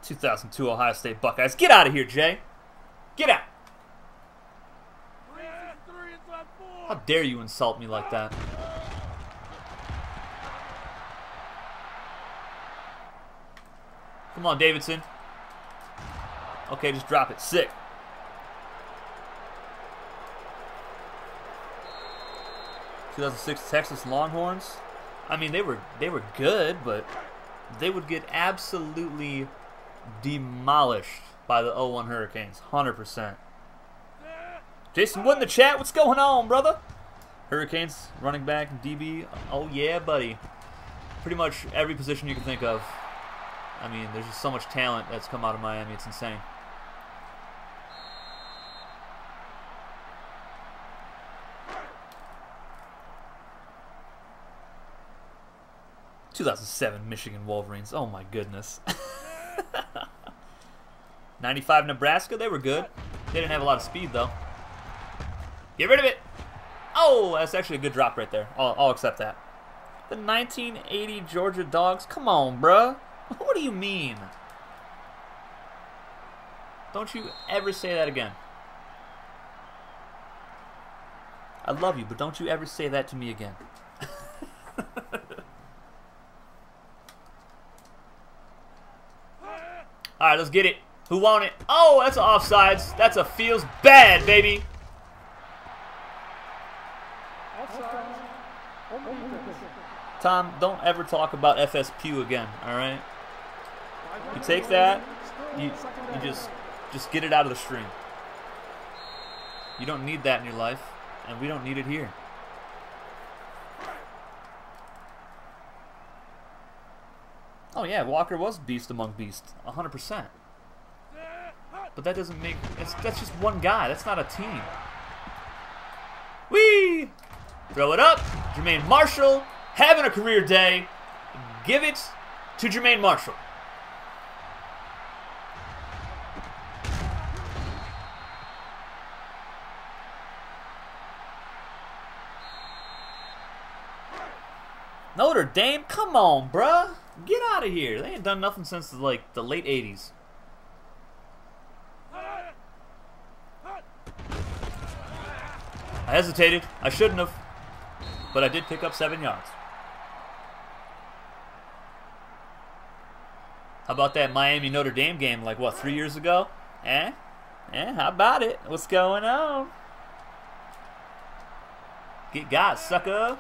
Two thousand two Ohio State Buckeyes. Get out of here, Jay. Get out. How dare you insult me like that? Come on, Davidson. Okay, just drop it. Sick. Two thousand six Texas Longhorns. I mean, they were they were good, but they would get absolutely demolished by the 01 Hurricanes. 100%. Jason Wood in the chat. What's going on, brother? Hurricanes, running back, DB. Oh, yeah, buddy. Pretty much every position you can think of. I mean, there's just so much talent that's come out of Miami. It's insane. Two thousand seven Michigan Wolverines. Oh my goodness. 95 Nebraska, they were good. They didn't have a lot of speed, though. Get rid of it! Oh, that's actually a good drop right there. I'll, I'll accept that. The 1980 Georgia Dogs? Come on, bruh. What do you mean? Don't you ever say that again. I love you, but don't you ever say that to me again. Alright, let's get it. Who won it? Oh, that's offsides. That's a feels bad, baby. Tom, don't ever talk about FSPU again, alright? You take that, you, you just just get it out of the stream. You don't need that in your life, and we don't need it here. Oh yeah, Walker was beast among beasts, 100%. But that doesn't make... that's just one guy. That's not a team. Whee! Throw it up. Jermaine Marshall having a career day. Give it to Jermaine Marshall. Notre Dame? Come on, bruh. Get out of here. They ain't done nothing since, like, the late 80s. I hesitated. I shouldn't have. But I did pick up seven yards. How about that Miami Notre Dame game like, what, three years ago? Eh? Eh, how about it? What's going on? Get got, sucker.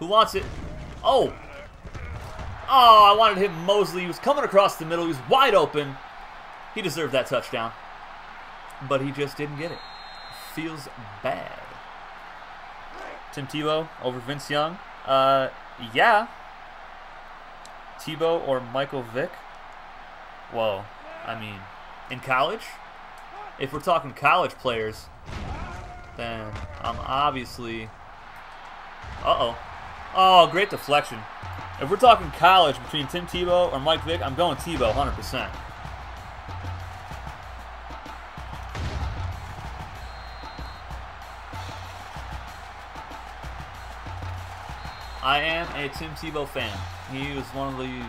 Who wants it? Oh! Oh, I wanted him Mosley. He was coming across the middle. He was wide open. He deserved that touchdown. But he just didn't get it. Feels bad. Tim Tebow over Vince Young? Uh, yeah. Tebow or Michael Vick? Well, I mean, in college? If we're talking college players, then I'm obviously... Uh-oh. Oh, great deflection. If we're talking college between Tim Tebow or Mike Vick, I'm going Tebow 100%. I am a Tim Tebow fan. He was one of the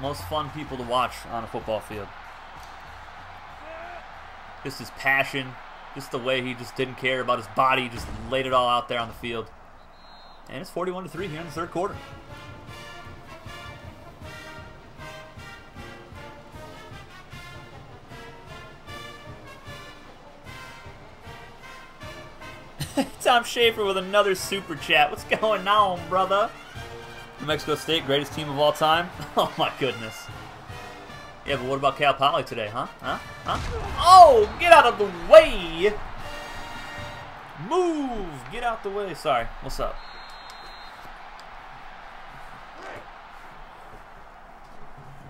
most fun people to watch on a football field. Just his passion, just the way he just didn't care about his body, just laid it all out there on the field. And it's 41 to 3 here in the third quarter. Tom Schaefer with another super chat. What's going on, brother? New Mexico State, greatest team of all time? Oh my goodness. Yeah, but what about Cal Poly today, huh? Huh? Huh? Oh, get out of the way! Move! Get out the way. Sorry. What's up?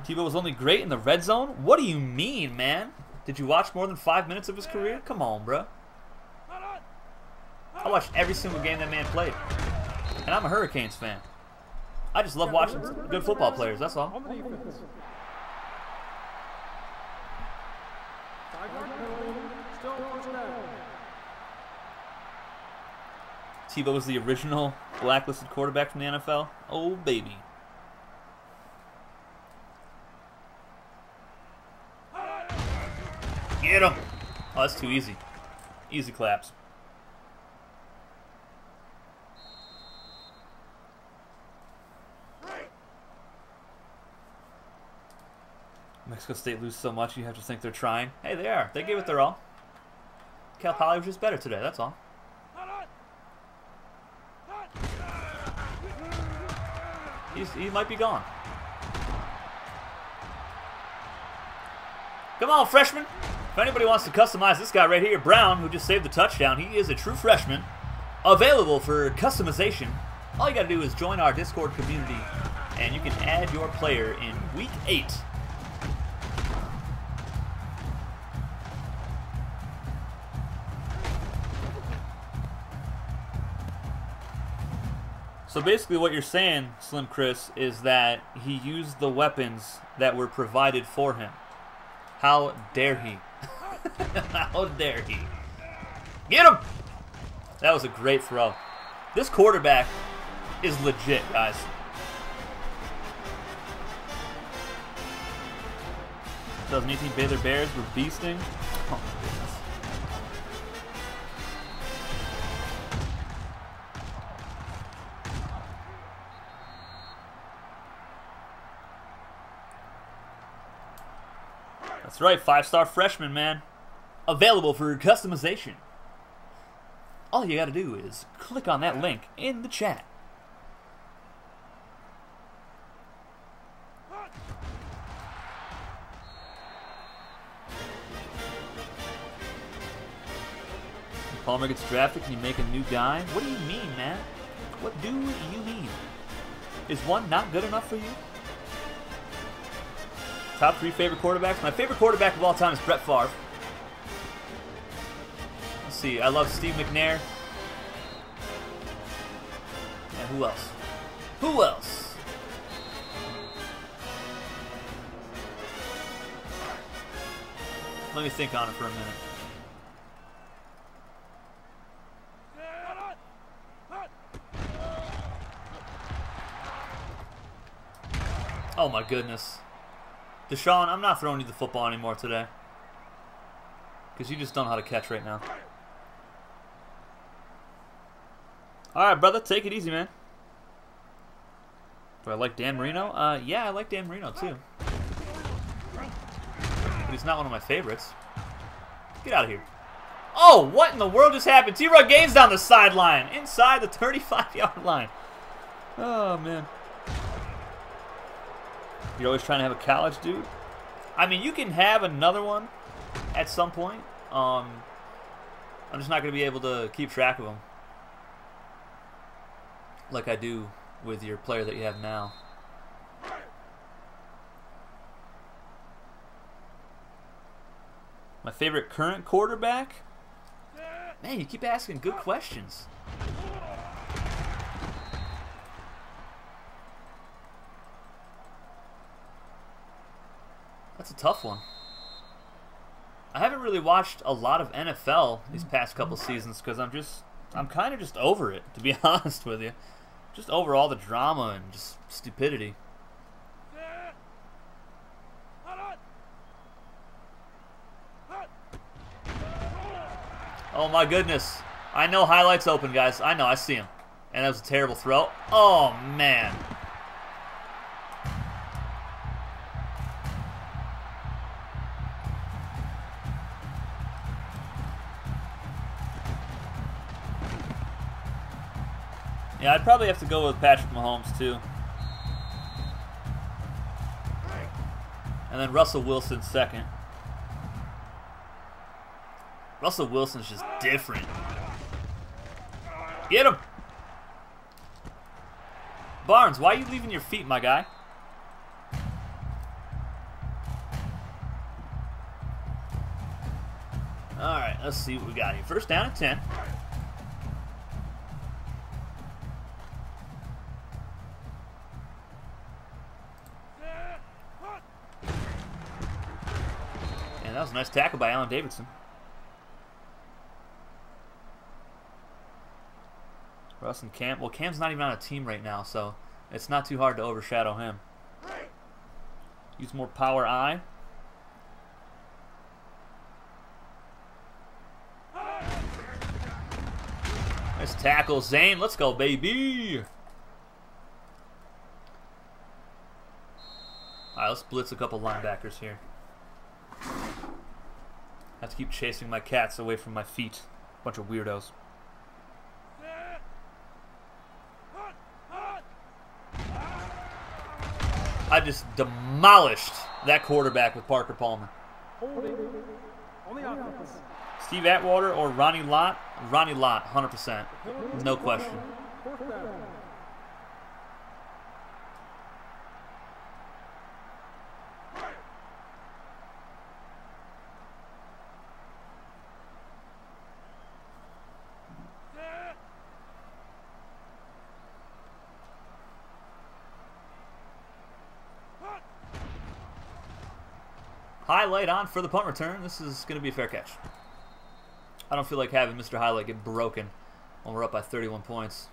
Tebow was only great in the red zone? What do you mean, man? Did you watch more than five minutes of his career? Come on, bro. I watched every single game that man played. And I'm a Hurricanes fan. I just love watching good football players, that's all. Tebow was the original blacklisted quarterback from the NFL. Oh, baby. Get him! Oh, that's too easy. Easy claps. Mexico State lose so much you have to think they're trying. Hey, they are. They gave it their all. Cal Poly was just better today, that's all. He's, he might be gone. Come on, freshman. If anybody wants to customize this guy right here, Brown, who just saved the touchdown, he is a true freshman. Available for customization. All you got to do is join our Discord community, and you can add your player in Week 8 So basically what you're saying, Slim Chris, is that he used the weapons that were provided for him. How dare he? How dare he? Get him! That was a great throw. This quarterback is legit, guys. Doesn't 2018 Baylor Bears were beasting. Oh That's right, five-star freshman, man. Available for customization. All you gotta do is click on that link in the chat. Palmer gets drafted, can you make a new guy? What do you mean, man? What do you mean? Is one not good enough for you? Top three favorite quarterbacks. My favorite quarterback of all time is Brett Favre. Let's see. I love Steve McNair. And who else? Who else? Let me think on it for a minute. Oh my goodness. Deshaun, I'm not throwing you the football anymore today. Because you just don't know how to catch right now. Alright, brother, take it easy, man. Do I like Dan Marino? Uh, yeah, I like Dan Marino, too. But he's not one of my favorites. Get out of here. Oh, what in the world just happened? T-Roy Gaines down the sideline. Inside the 35-yard line. Oh, man. You're always trying to have a college dude. I mean, you can have another one at some point. Um, I'm just not going to be able to keep track of them like I do with your player that you have now. My favorite current quarterback? Man, you keep asking good questions. That's a tough one. I haven't really watched a lot of NFL these past couple seasons because I'm just, I'm kind of just over it, to be honest with you. Just over all the drama and just stupidity. Oh my goodness. I know highlights open, guys. I know, I see him. And that was a terrible throw. Oh, man. Yeah, I'd probably have to go with Patrick Mahomes too. And then Russell Wilson second. Russell Wilson's just different. Get him! Barnes, why are you leaving your feet, my guy? Alright, let's see what we got here. First down at 10. That was a nice tackle by Alan Davidson. Russ and Cam. Well, Cam's not even on a team right now, so it's not too hard to overshadow him. Use more power I. Nice tackle, Zane. Let's go, baby. All right, let's blitz a couple linebackers here. Have to keep chasing my cats away from my feet. Bunch of weirdos. I just demolished that quarterback with Parker Palmer. Steve Atwater or Ronnie Lott? Ronnie Lott, 100%. No question. On for the punt return. This is going to be a fair catch. I don't feel like having Mr. Highlight get broken when we're up by 31 points.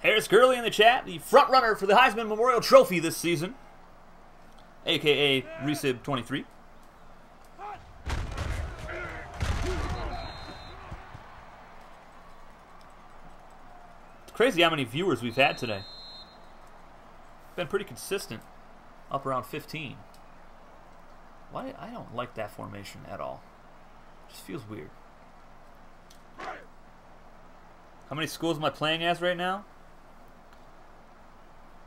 Harris Gurley in the chat, the front runner for the Heisman Memorial Trophy this season, aka Resib 23. It's crazy how many viewers we've had today. Been pretty consistent, up around 15. Why I don't like that formation at all. just feels weird. How many schools am I playing as right now?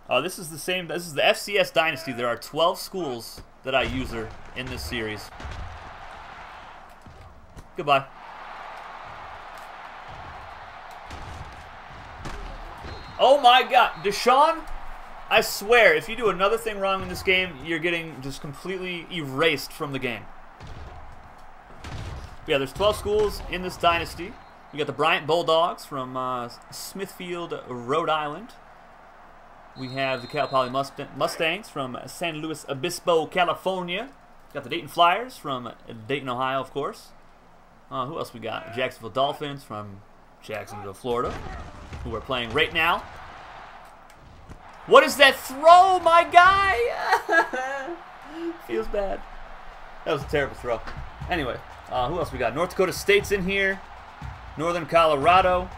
Oh, this is the same. This is the FCS Dynasty. There are 12 schools that I user in this series. Goodbye. Oh my god. Deshaun I swear, if you do another thing wrong in this game, you're getting just completely erased from the game. But yeah, there's 12 schools in this dynasty. We got the Bryant Bulldogs from uh, Smithfield, Rhode Island. We have the Cal Poly Mustangs from San Luis Obispo, California. Got the Dayton Flyers from Dayton, Ohio, of course. Uh, who else we got? Jacksonville Dolphins from Jacksonville, Florida, who are playing right now what is that throw, my guy? Feels bad. That was a terrible throw. Anyway, uh, who else we got? North Dakota State's in here. Northern Colorado.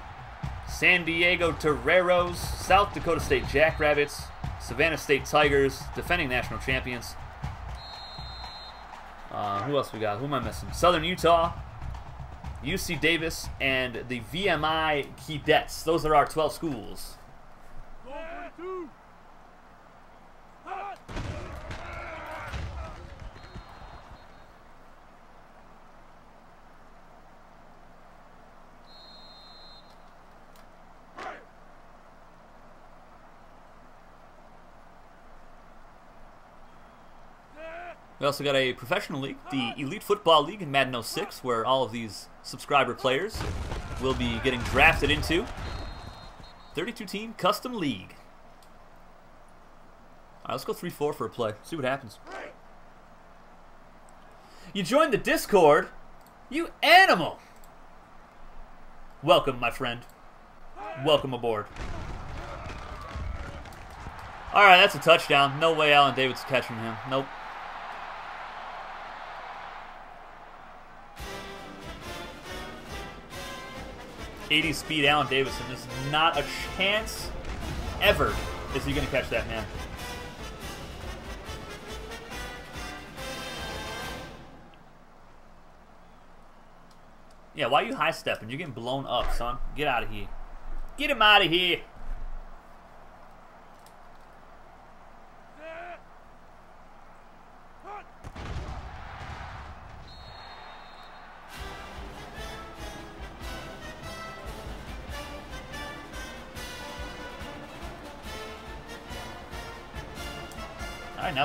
San Diego Toreros. South Dakota State Jackrabbits. Savannah State Tigers, defending national champions. Uh, who else we got? Who am I missing? Southern Utah, UC Davis, and the VMI Keydets. Those are our 12 schools. We also got a professional league, the Elite Football League in Madden 06, where all of these subscriber players will be getting drafted into. 32-team custom league. All right, let's go 3-4 for a play. See what happens. You joined the Discord? You animal! Welcome, my friend. Welcome aboard. All right, that's a touchdown. No way Allen David's catching him. Nope. 80 speed Alan Davidson. There's not a chance ever is he going to catch that man. Yeah, why are you high stepping? You're getting blown up, son. Get out of here. Get him out of here.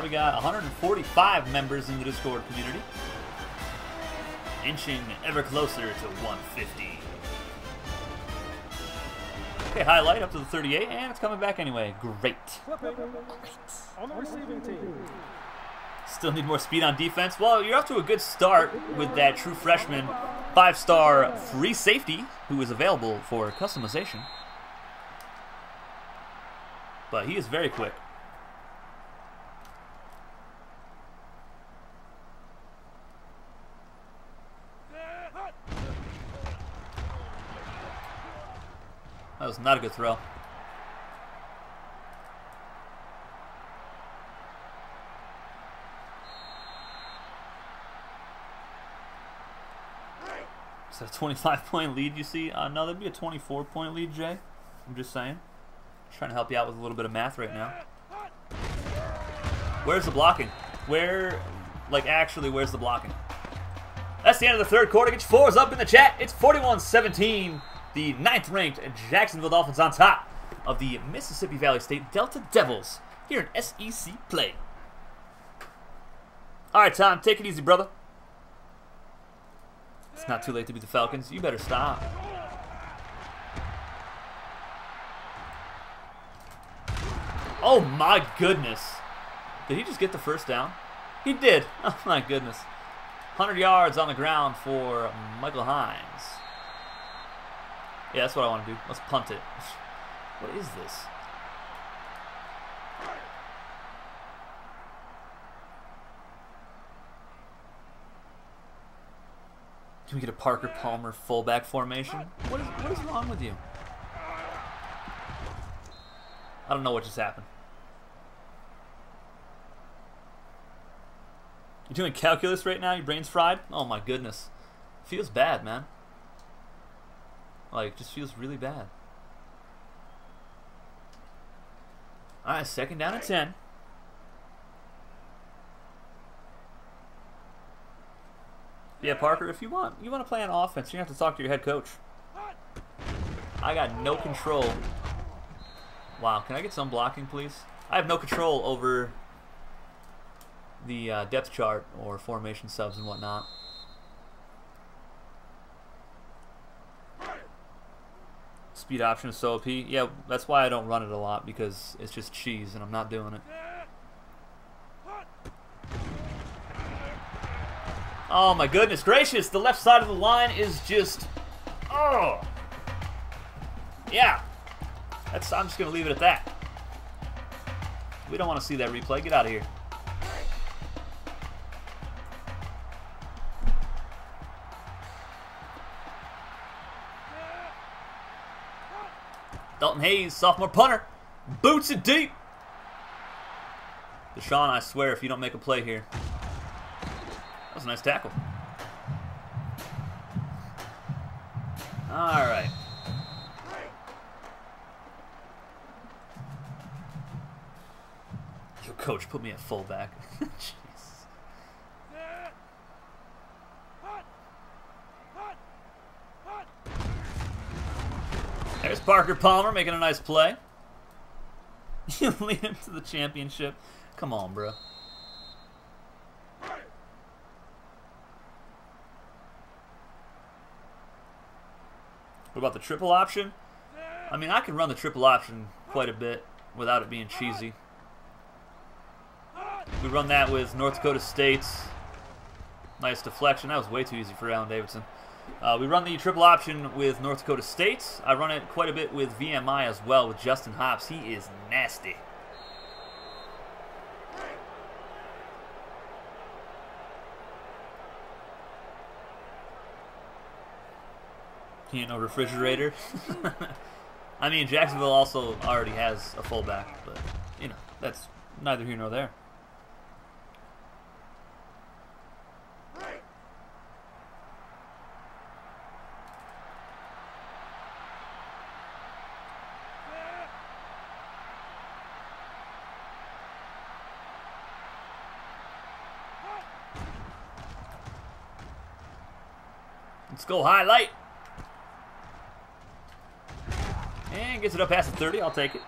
We got 145 members in the Discord community. Inching ever closer to 150. Okay, highlight up to the 38, and it's coming back anyway. Great. On the receiving team. Still need more speed on defense. Well, you're off to a good start with that true freshman five-star free safety who is available for customization. But he is very quick. That was not a good throw. Is that a 25 point lead you see? Uh, no, that'd be a 24 point lead, Jay. I'm just saying. Trying to help you out with a little bit of math right now. Where's the blocking? Where, like, actually, where's the blocking? That's the end of the third quarter. Get your fours up in the chat. It's 41 17. The ninth ranked Jacksonville Dolphins on top of the Mississippi Valley State Delta Devils here in SEC play. All right, Tom, take it easy, brother. It's not too late to beat the Falcons. You better stop. Oh my goodness. Did he just get the first down? He did. Oh my goodness. 100 yards on the ground for Michael Hines. Yeah, that's what I want to do. Let's punt it. What is this? Can we get a Parker Palmer fullback formation? What is, what is wrong with you? I don't know what just happened. You're doing calculus right now? Your brain's fried? Oh my goodness. Feels bad, man. Like, just feels really bad. Alright, second down and 10. Yeah, Parker, if you want you want to play on offense, you have to talk to your head coach. I got no control. Wow, can I get some blocking, please? I have no control over the uh, depth chart or formation subs and whatnot. Speed option is so OP. Yeah, that's why I don't run it a lot because it's just cheese and I'm not doing it. Oh my goodness gracious, the left side of the line is just oh. Yeah. That's I'm just going to leave it at that. We don't want to see that replay. Get out of here. Dalton Hayes, sophomore punter, boots it deep. Deshaun, I swear, if you don't make a play here. That was a nice tackle. All right. Yo, coach, put me at fullback. Jeez. There's Parker Palmer making a nice play. You lead him to the championship. Come on, bro. What about the triple option? I mean, I can run the triple option quite a bit without it being cheesy. We run that with North Dakota State's nice deflection. That was way too easy for Alan Davidson. Uh, we run the triple option with North Dakota State. I run it quite a bit with VMI as well with Justin Hops. He is nasty. He ain't no refrigerator. I mean, Jacksonville also already has a fullback, but, you know, that's neither here nor there. Go highlight. And gets it up past the 30. I'll take it.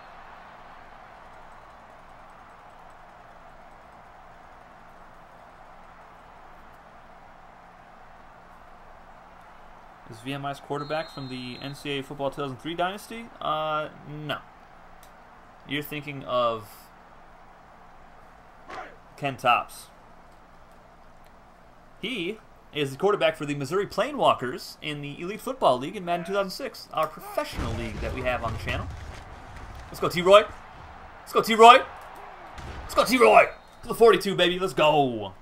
Is VMI's quarterback from the NCAA Football 2003 dynasty? Uh, no. You're thinking of Ken Tops. He is the quarterback for the Missouri Plainwalkers in the Elite Football League in Madden 2006, our professional league that we have on the channel. Let's go, T-Roy. Let's go, T-Roy. Let's go, T-Roy. To the 42, baby. Let's go.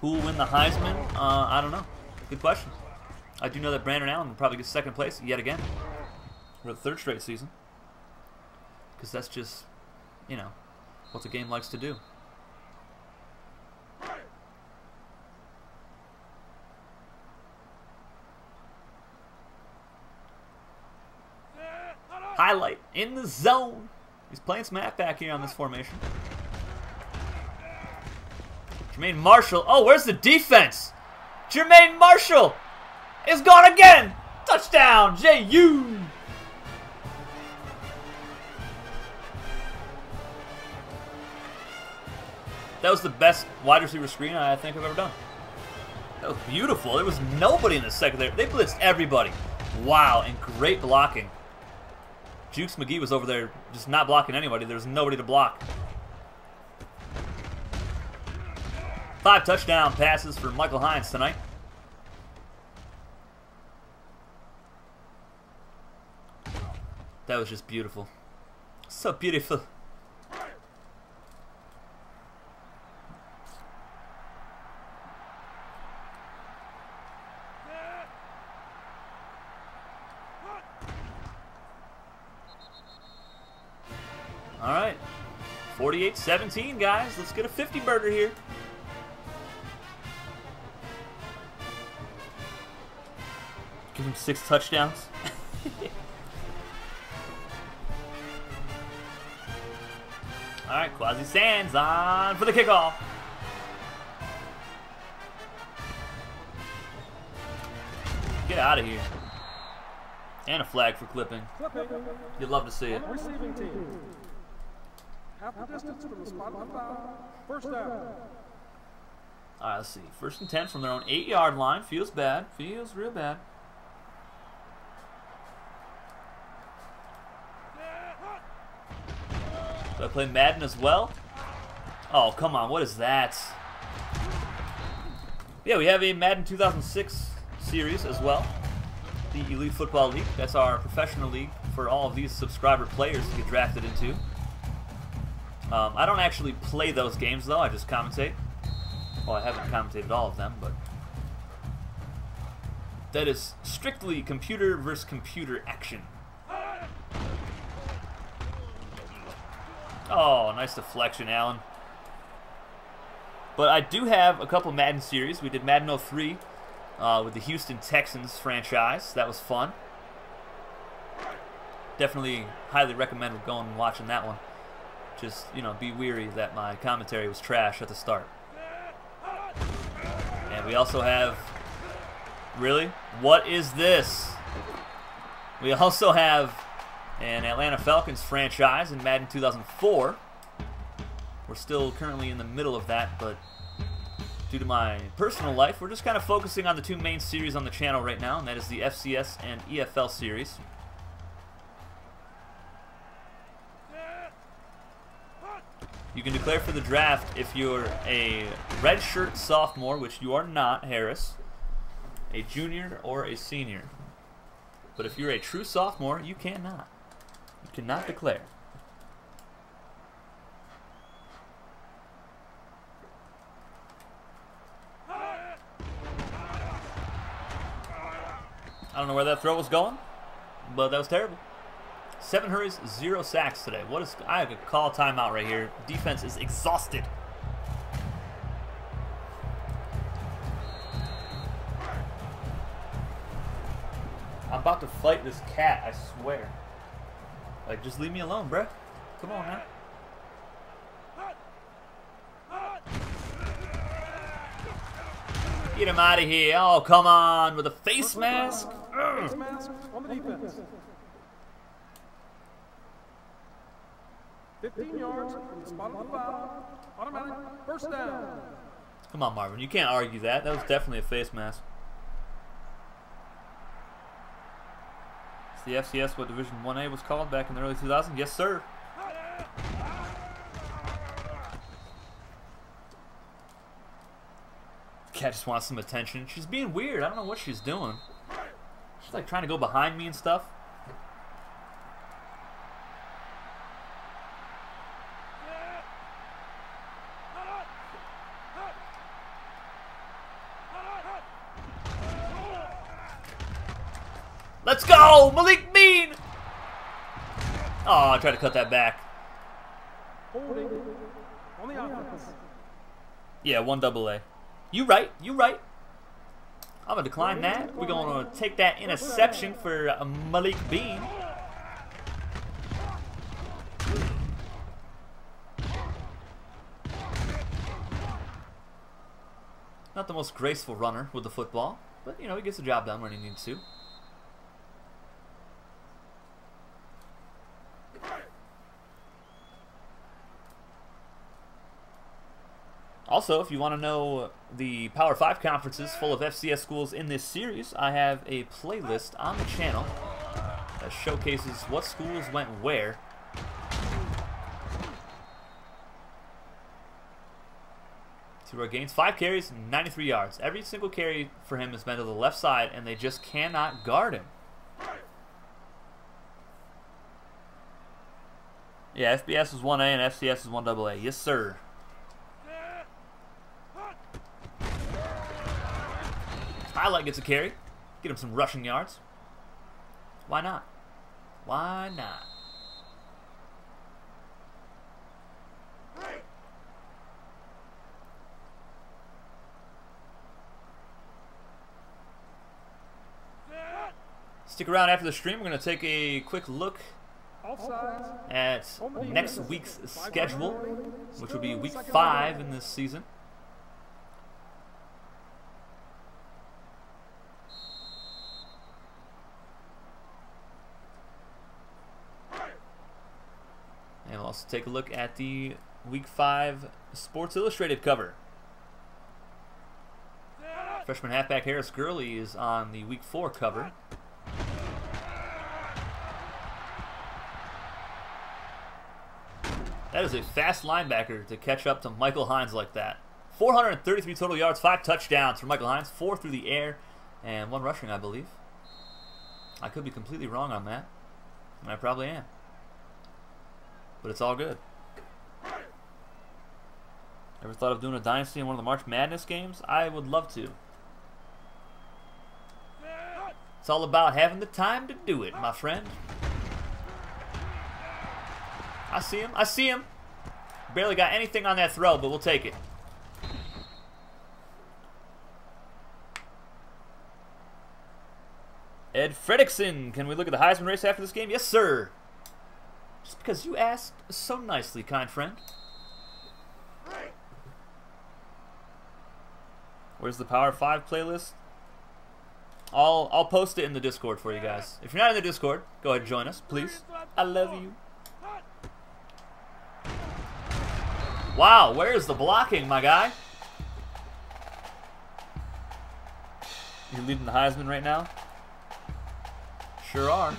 Who will win the Heisman? Uh, I don't know. Good question. I do know that Brandon Allen will probably get second place yet again for the third straight season. Because that's just, you know, what the game likes to do. Highlight in the zone. He's playing some halfback here on this formation. Jermaine Marshall. Oh, where's the defense? Jermaine Marshall is gone again. Touchdown, JU. That was the best wide receiver screen I think I've ever done. That was beautiful. There was nobody in the secondary. They blitzed everybody. Wow, and great blocking. Jukes McGee was over there just not blocking anybody. There's nobody to block. Five touchdown passes for Michael Hines tonight. That was just beautiful. So beautiful. 48-17, guys. Let's get a 50 burger here. Give him six touchdowns. All right, Quasi Sands on for the kickoff. Get out of here. And a flag for clipping. Clipping. You'd love to see it. On the receiving team. Half the distance from the spot on foul. First down. All right, let's see. First and 10 from their own eight-yard line. Feels bad. Feels real bad. Do I play Madden as well? Oh, come on. What is that? Yeah, we have a Madden 2006 series as well. The Elite Football League. That's our professional league for all of these subscriber players to get drafted into. Um, I don't actually play those games, though. I just commentate. Well, I haven't commentated all of them, but... That is strictly computer versus computer action. Oh, nice deflection, Alan. But I do have a couple Madden series. We did Madden 03 uh, with the Houston Texans franchise. That was fun. Definitely highly recommend going and watching that one. Just, you know, be weary that my commentary was trash at the start. And we also have... Really? What is this? We also have an Atlanta Falcons franchise in Madden 2004. We're still currently in the middle of that, but due to my personal life, we're just kind of focusing on the two main series on the channel right now, and that is the FCS and EFL series. You can declare for the draft if you're a redshirt sophomore, which you are not, Harris, a junior, or a senior. But if you're a true sophomore, you cannot. You cannot declare. I don't know where that throw was going, but that was terrible. Seven hurries, zero sacks today. What is? I could call timeout right here. Defense is exhausted. I'm about to fight this cat. I swear. Like, just leave me alone, bruh. Come on now. Get him out of here. Oh, come on. With a face mask. Face mask on the defense. 15 yards from the spot of the foul. Automatic first down. Come on, Marvin. You can't argue that. That was definitely a face mask. It's the FCS what Division 1A was called back in the early 2000s? Yes, sir. Cat just wants some attention. She's being weird. I don't know what she's doing. She's like trying to go behind me and stuff. Let's go! Malik Bean! Oh, I tried to cut that back. Yeah, one double A. You right, you right. I'm gonna decline that. We're gonna take that interception for uh, Malik Bean. Not the most graceful runner with the football, but you know, he gets the job done when he needs to. Also, if you want to know the Power 5 conferences full of FCS schools in this series, I have a playlist on the channel that showcases what schools went where. Two gains, five carries, 93 yards. Every single carry for him has been to the left side, and they just cannot guard him. Yeah, FBS is 1A and FCS is 1AA. Yes, sir. Highlight gets a carry. Get him some rushing yards. Why not? Why not? Stick around after the stream. We're going to take a quick look at next week's schedule, which will be week five in this season. And we'll take a look at the week five Sports Illustrated cover. Freshman halfback Harris Gurley is on the week four cover. That is a fast linebacker to catch up to Michael Hines like that. 433 total yards, five touchdowns for Michael Hines, four through the air, and one rushing, I believe. I could be completely wrong on that, and I probably am. But it's all good. Ever thought of doing a dynasty in one of the March Madness games? I would love to. It's all about having the time to do it, my friend. I see him. I see him. Barely got anything on that throw, but we'll take it. Ed Fredrickson. Can we look at the Heisman race after this game? Yes, sir. Just because you asked so nicely, kind friend. Where's the Power 5 playlist? I'll I'll post it in the Discord for you guys. If you're not in the Discord, go ahead and join us, please. I love you. Wow, where's the blocking, my guy? You're leading the Heisman right now? Sure are.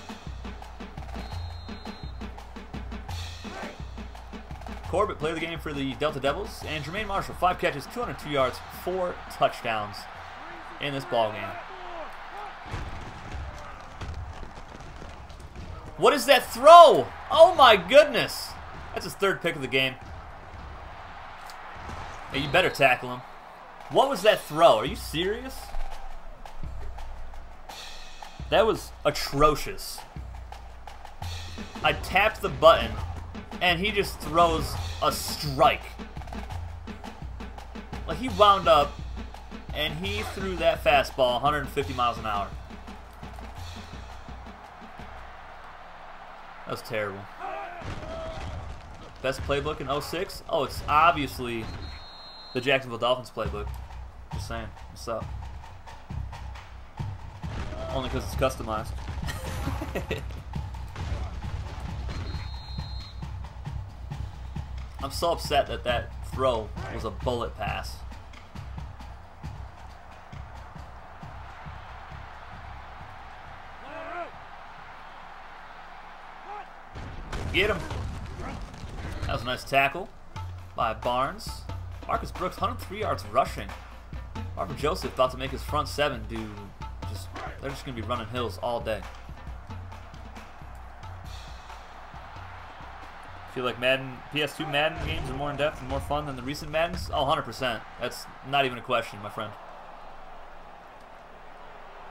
Corbett played the game for the Delta Devils, and Jermaine Marshall, five catches, 202 yards, four touchdowns in this ball game. What is that throw? Oh my goodness! That's his third pick of the game. Hey, you better tackle him. What was that throw? Are you serious? That was atrocious. I tapped the button, and he just throws a strike. Like, he wound up, and he threw that fastball 150 miles an hour. That was terrible. Best playbook in 06? Oh, it's obviously the Jacksonville Dolphins playbook. Just saying. What's up? Only because it's customized. I'm so upset that that throw was a bullet pass. Get him. That was a nice tackle by Barnes. Marcus Brooks, 103 yards rushing. Marvin Joseph about to make his front seven do just, they're just going to be running hills all day. Feel like Madden, PS2 Madden games are more in depth and more fun than the recent Maddens? Oh, 100%. That's not even a question, my friend.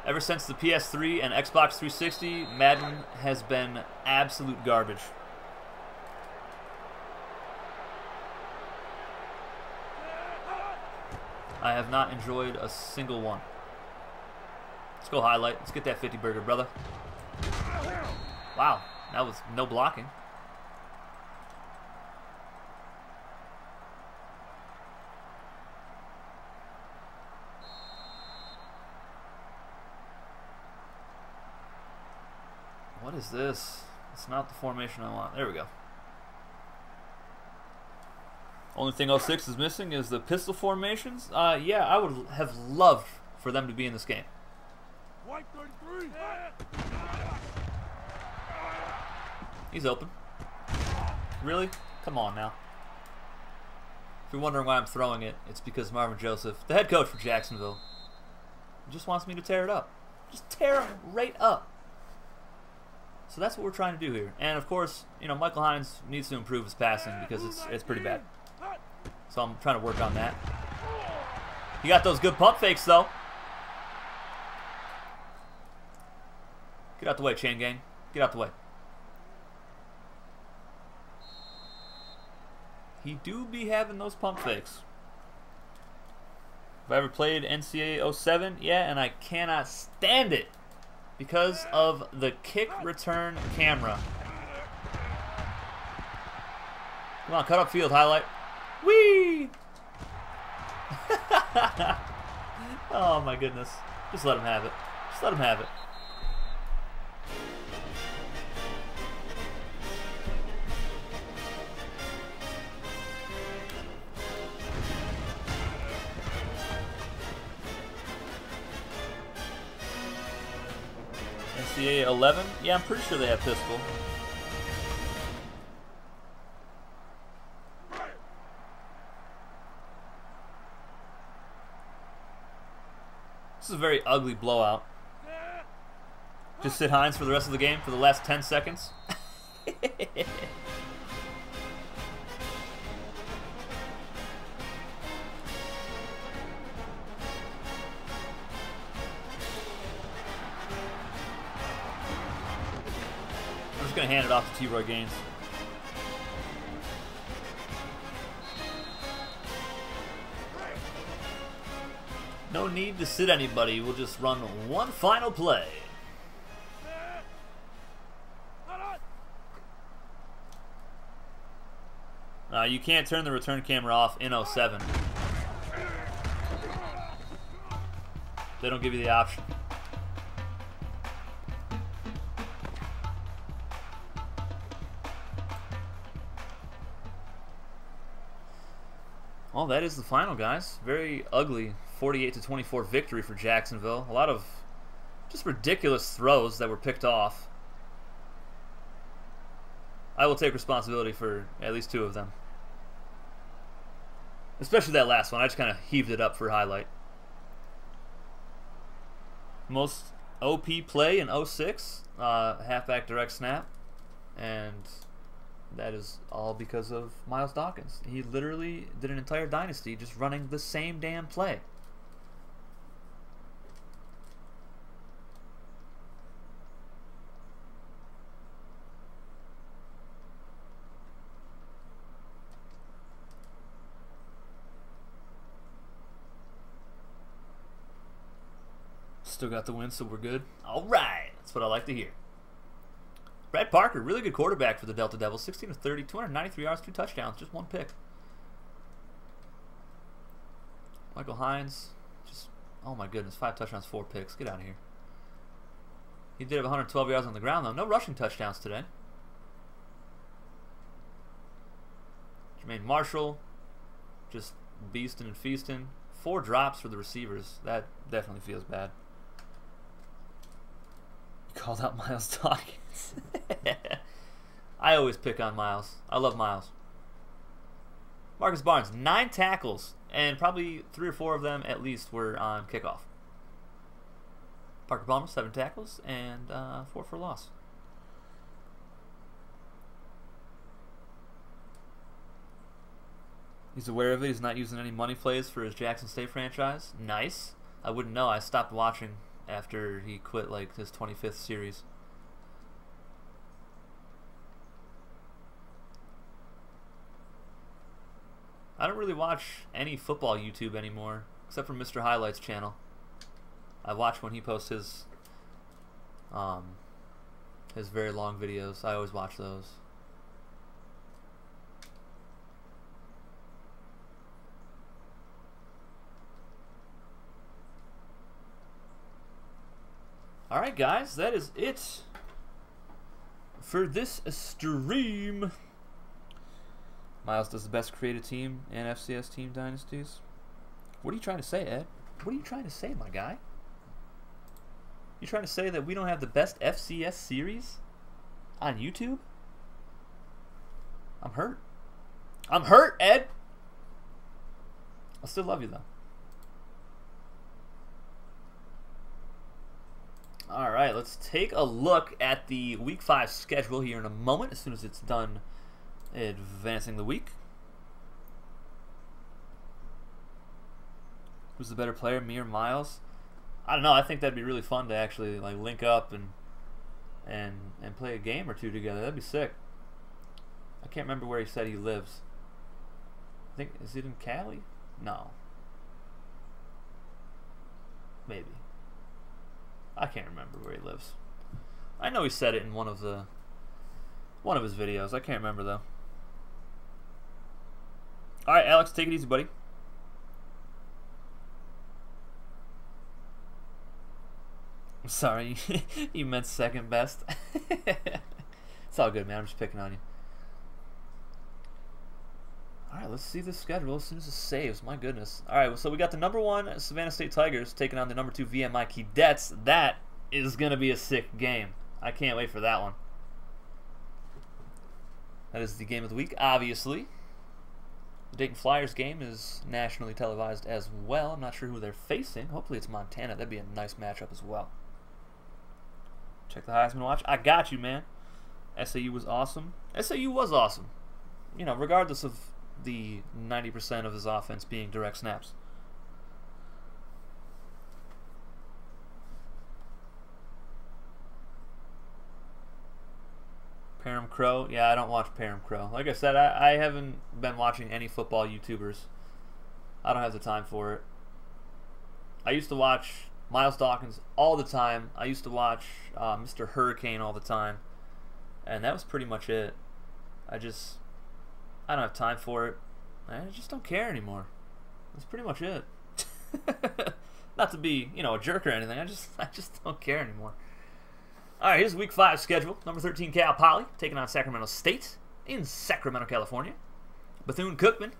Ever since the PS3 and Xbox 360, Madden has been absolute garbage. I have not enjoyed a single one. Let's go highlight. Let's get that 50 burger, brother. Wow, that was no blocking. What is this? It's not the formation I want. There we go. Only thing 06 is missing is the pistol formations. Uh, yeah, I would have loved for them to be in this game. White 33. He's open. Really? Come on now. If you're wondering why I'm throwing it, it's because Marvin Joseph, the head coach for Jacksonville, just wants me to tear it up. Just tear it right up. So that's what we're trying to do here. And of course, you know, Michael Hines needs to improve his passing because it's it's pretty bad. So I'm trying to work on that. He got those good pump fakes though. Get out the way, chain gang. Get out the way. He do be having those pump fakes. Have I ever played NCAA 07? Yeah, and I cannot stand it because of the kick return camera. Come on, cut up field highlight. Whee! oh my goodness. Just let him have it. Just let him have it. NCAA 11? Yeah, I'm pretty sure they have pistol. This is a very ugly blowout. Just sit Hines for the rest of the game for the last 10 seconds. going to hand it off to T-Roy Gaines. No need to sit anybody. We'll just run one final play. Uh, you can't turn the return camera off in 07. They don't give you the option. Well, that is the final, guys. Very ugly 48 to 24 victory for Jacksonville. A lot of just ridiculous throws that were picked off. I will take responsibility for at least two of them. Especially that last one. I just kind of heaved it up for highlight. Most OP play in 06, uh, halfback direct snap. And that is all because of Miles Dawkins. He literally did an entire dynasty just running the same damn play. Still got the win, so we're good. All right. That's what I like to hear. Brad Parker, really good quarterback for the Delta Devils. 16 to 30, 293 yards, two touchdowns, just one pick. Michael Hines, Just, oh my goodness, five touchdowns, four picks. Get out of here. He did have 112 yards on the ground, though. No rushing touchdowns today. Jermaine Marshall, just beasting and feasting. Four drops for the receivers. That definitely feels bad. Called out Miles Dawkins. I always pick on Miles. I love Miles. Marcus Barnes, nine tackles, and probably three or four of them at least were on kickoff. Parker Palmer, seven tackles and uh, four for loss. He's aware of it. He's not using any money plays for his Jackson State franchise. Nice. I wouldn't know. I stopped watching after he quit like his 25th series. I don't really watch any football YouTube anymore, except for Mr. Highlights channel. I watch when he posts his um his very long videos. I always watch those. All right, guys, that is it for this stream. Miles does the best created team in FCS team dynasties. What are you trying to say, Ed? What are you trying to say, my guy? You trying to say that we don't have the best FCS series on YouTube? I'm hurt. I'm hurt, Ed. I still love you though. All right, let's take a look at the Week 5 schedule here in a moment as soon as it's done advancing the week. Who's the better player, me or Miles? I don't know. I think that'd be really fun to actually like link up and and and play a game or two together. That'd be sick. I can't remember where he said he lives. I think is it in Cali? No. Maybe. I can't remember where he lives. I know he said it in one of the one of his videos. I can't remember though. All right, Alex, take it easy, buddy. I'm sorry, you meant second best. it's all good, man. I'm just picking on you. All right, let's see the schedule as soon as it saves. My goodness. All right, so we got the number one Savannah State Tigers taking on the number two VMI Keydets. That is going to be a sick game. I can't wait for that one. That is the game of the week, obviously. The Dayton Flyers game is nationally televised as well. I'm not sure who they're facing. Hopefully it's Montana. That'd be a nice matchup as well. Check the Heisman Watch. I got you, man. SAU was awesome. SAU was awesome. You know, regardless of the 90% of his offense being direct snaps. Param Crow. Yeah, I don't watch Param Crow. Like I said, I, I haven't been watching any football YouTubers. I don't have the time for it. I used to watch Miles Dawkins all the time. I used to watch uh, Mr. Hurricane all the time. And that was pretty much it. I just, I don't have time for it. I just don't care anymore. That's pretty much it. Not to be, you know, a jerk or anything. I just, I just don't care anymore. All right, here's week five schedule. Number 13, Cal Poly taking on Sacramento State in Sacramento, California. Bethune Cookman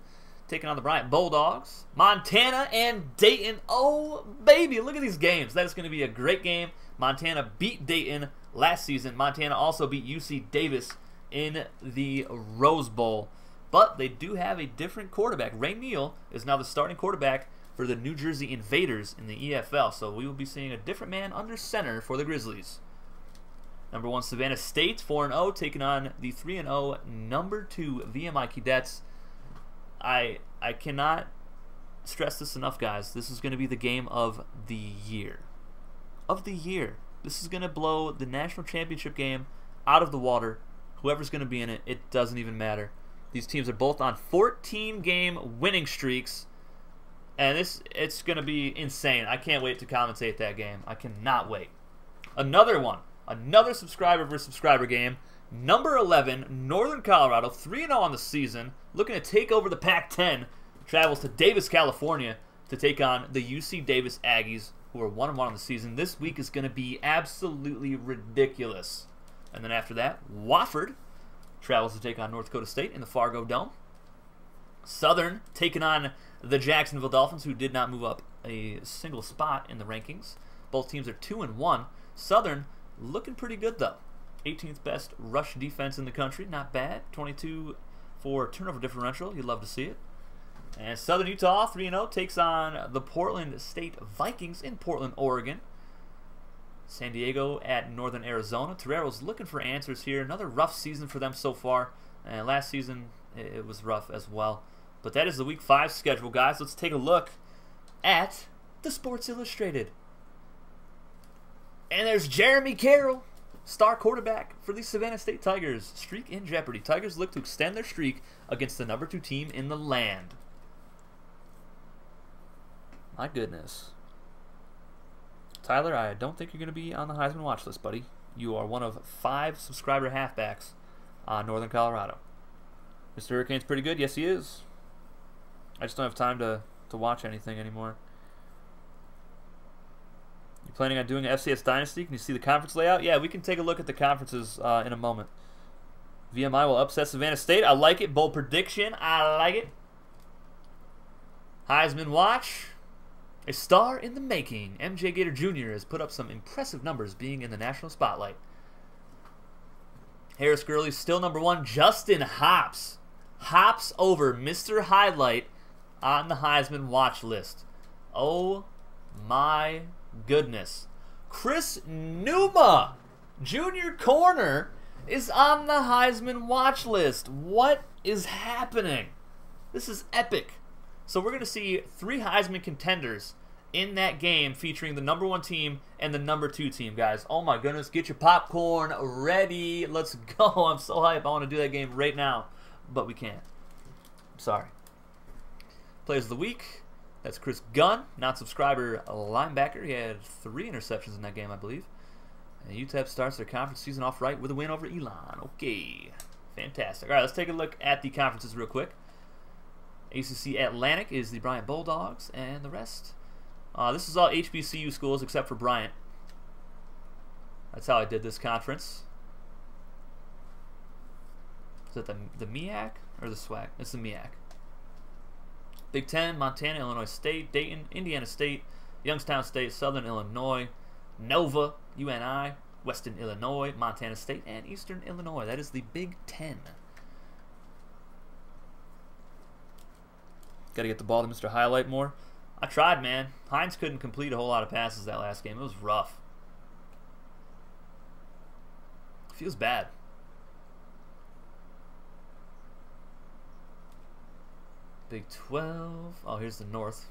taking on the Bryant Bulldogs. Montana and Dayton. Oh, baby, look at these games. That is going to be a great game. Montana beat Dayton last season. Montana also beat UC Davis in the Rose Bowl. But they do have a different quarterback. Ray Neal is now the starting quarterback for the New Jersey Invaders in the EFL. So we will be seeing a different man under center for the Grizzlies. Number one, Savannah State, 4 0, taking on the 3 0 number two VMI Keydets. I I cannot stress this enough, guys. This is going to be the game of the year. Of the year. This is going to blow the national championship game out of the water. Whoever's going to be in it, it doesn't even matter. These teams are both on 14 game winning streaks. And this it's going to be insane. I can't wait to commentate that game. I cannot wait. Another one Another subscriber versus subscriber game. Number 11, Northern Colorado, 3 0 on the season, looking to take over the Pac 10. Travels to Davis, California to take on the UC Davis Aggies, who are 1 1 on the season. This week is going to be absolutely ridiculous. And then after that, Wofford travels to take on North Dakota State in the Fargo Dome. Southern taking on the Jacksonville Dolphins, who did not move up a single spot in the rankings. Both teams are 2 and 1. Southern looking pretty good, though. 18th best rush defense in the country. Not bad. 22 for turnover differential. You'd love to see it. And Southern Utah, 3 0, takes on the Portland State Vikings in Portland, Oregon. San Diego at Northern Arizona. Torero's looking for answers here. Another rough season for them so far. And last season, it was rough as well. But that is the Week 5 schedule, guys. Let's take a look at the Sports Illustrated. And there's Jeremy Carroll, star quarterback for the Savannah State Tigers. Streak in jeopardy. Tigers look to extend their streak against the number two team in the land. My goodness. Tyler, I don't think you're going to be on the Heisman watch list, buddy. You are one of five subscriber halfbacks on Northern Colorado. Mr. Hurricane's pretty good. Yes, he is. I just don't have time to, to watch anything anymore. You planning on doing an FCS Dynasty? Can you see the conference layout? Yeah, we can take a look at the conferences uh, in a moment. VMI will upset Savannah State. I like it. Bold prediction. I like it. Heisman watch. A star in the making. MJ Gator Jr. has put up some impressive numbers being in the national spotlight. Harris Gurley still number one. Justin Hops. Hops over Mr. Highlight on the Heisman watch list. Oh my goodness. Chris Numa, junior corner, is on the Heisman watch list. What is happening? This is epic. So we're going to see three Heisman contenders in that game featuring the number one team and the number two team, guys. Oh my goodness, get your popcorn ready. Let's go. I'm so hyped. I want to do that game right now, but we can't. sorry. Players of the week. That's Chris Gunn, not subscriber linebacker. He had three interceptions in that game, I believe. And UTEP starts their conference season off right with a win over Elon. Okay, fantastic. All right, let's take a look at the conferences real quick. ACC Atlantic is the Bryant Bulldogs, and the rest. Uh, this is all HBCU schools except for Bryant. That's how I did this conference. Is it the the MEAC or the SWAC? It's the MEAC. Big Ten, Montana, Illinois State, Dayton, Indiana State, Youngstown State, Southern Illinois, Nova, UNI, Western Illinois, Montana State, and Eastern Illinois. That is the Big Ten. Got to get the ball to Mr. Highlight more. I tried, man. Hines couldn't complete a whole lot of passes that last game. It was rough. Feels bad. Big 12. Oh, here's the North.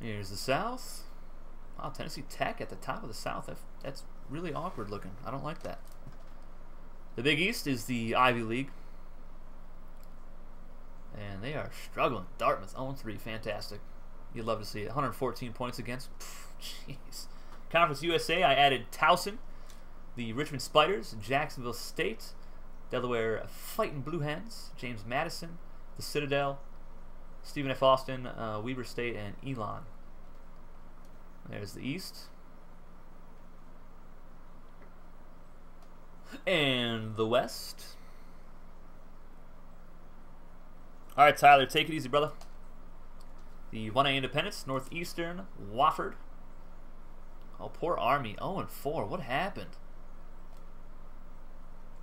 Here's the South. Wow, Tennessee Tech at the top of the South. That's really awkward looking. I don't like that. The Big East is the Ivy League. And they are struggling. Dartmouth 0-3. Fantastic. You'd love to see it. 114 points against. Jeez. Conference USA, I added Towson, the Richmond Spiders, Jacksonville State, Delaware Fighting Blue Hens, James Madison, the Citadel, Stephen F. Austin, uh, Weber State, and Elon. There's the East. And the West. All right, Tyler, take it easy, brother. The 1A Independence, Northeastern, Wofford. Oh, poor Army. 0 and 4. What happened?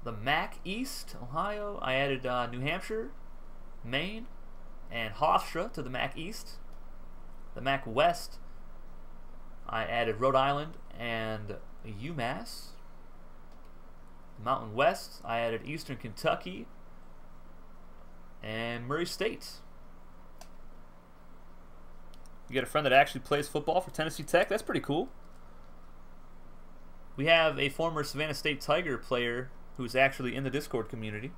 the MAC East, Ohio. I added uh, New Hampshire, Maine, and Hofstra to the MAC East. The MAC West, I added Rhode Island and UMass. Mountain West, I added Eastern Kentucky and Murray State. You get a friend that actually plays football for Tennessee Tech. That's pretty cool. We have a former Savannah State Tiger player who's actually in the Discord community.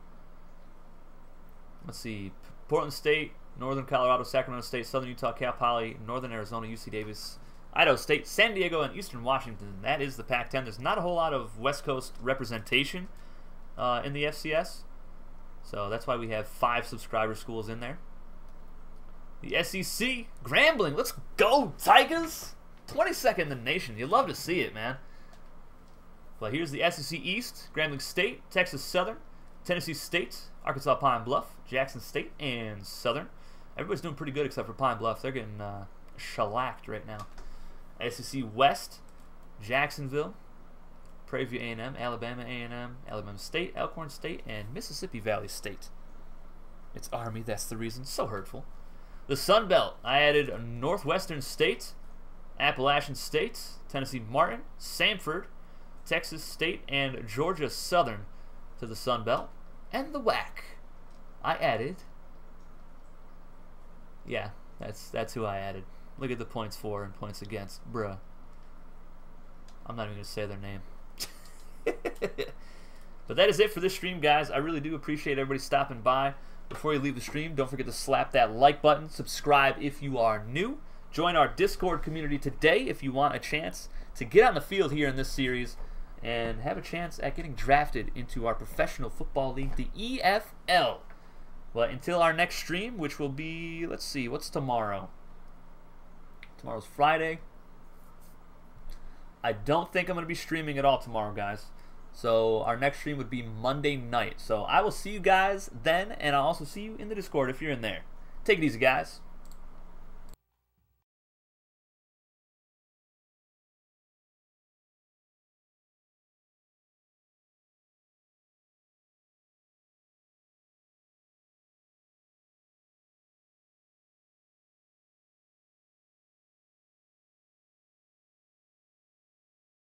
Let's see. Portland State, Northern Colorado, Sacramento State, Southern Utah, Cal Poly, Northern Arizona, UC Davis, Idaho State, San Diego, and Eastern Washington. That is the Pac 10. There's not a whole lot of West Coast representation uh, in the FCS. So that's why we have five subscriber schools in there. The SEC, Grambling. Let's go, Tigers! 22nd in the nation. You'd love to see it, man. But here's the SEC East, Grambling State, Texas Southern, Tennessee State, Arkansas Pine Bluff, Jackson State, and Southern. Everybody's doing pretty good except for Pine Bluff. They're getting uh, shellacked right now. SEC West, Jacksonville, Prairie View A&M, Alabama A&M, Alabama State, Alcorn State, and Mississippi Valley State. It's Army, that's the reason. So hurtful. The Sun Belt, I added Northwestern State, Appalachian State, Tennessee Martin, Samford, Texas State, and Georgia Southern to the Sun Belt. And the WAC, I added. Yeah, that's that's who I added. Look at the points for and points against, bruh. I'm not even gonna say their name. But that is it for this stream, guys. I really do appreciate everybody stopping by. Before you leave the stream, don't forget to slap that like button. Subscribe if you are new. Join our Discord community today if you want a chance to get on the field here in this series and have a chance at getting drafted into our professional football league, the EFL. Well, until our next stream, which will be, let's see, what's tomorrow? Tomorrow's Friday. I don't think I'm going to be streaming at all tomorrow, guys. So our next stream would be Monday night. So I will see you guys then, and I'll also see you in the Discord if you're in there. Take it easy, guys.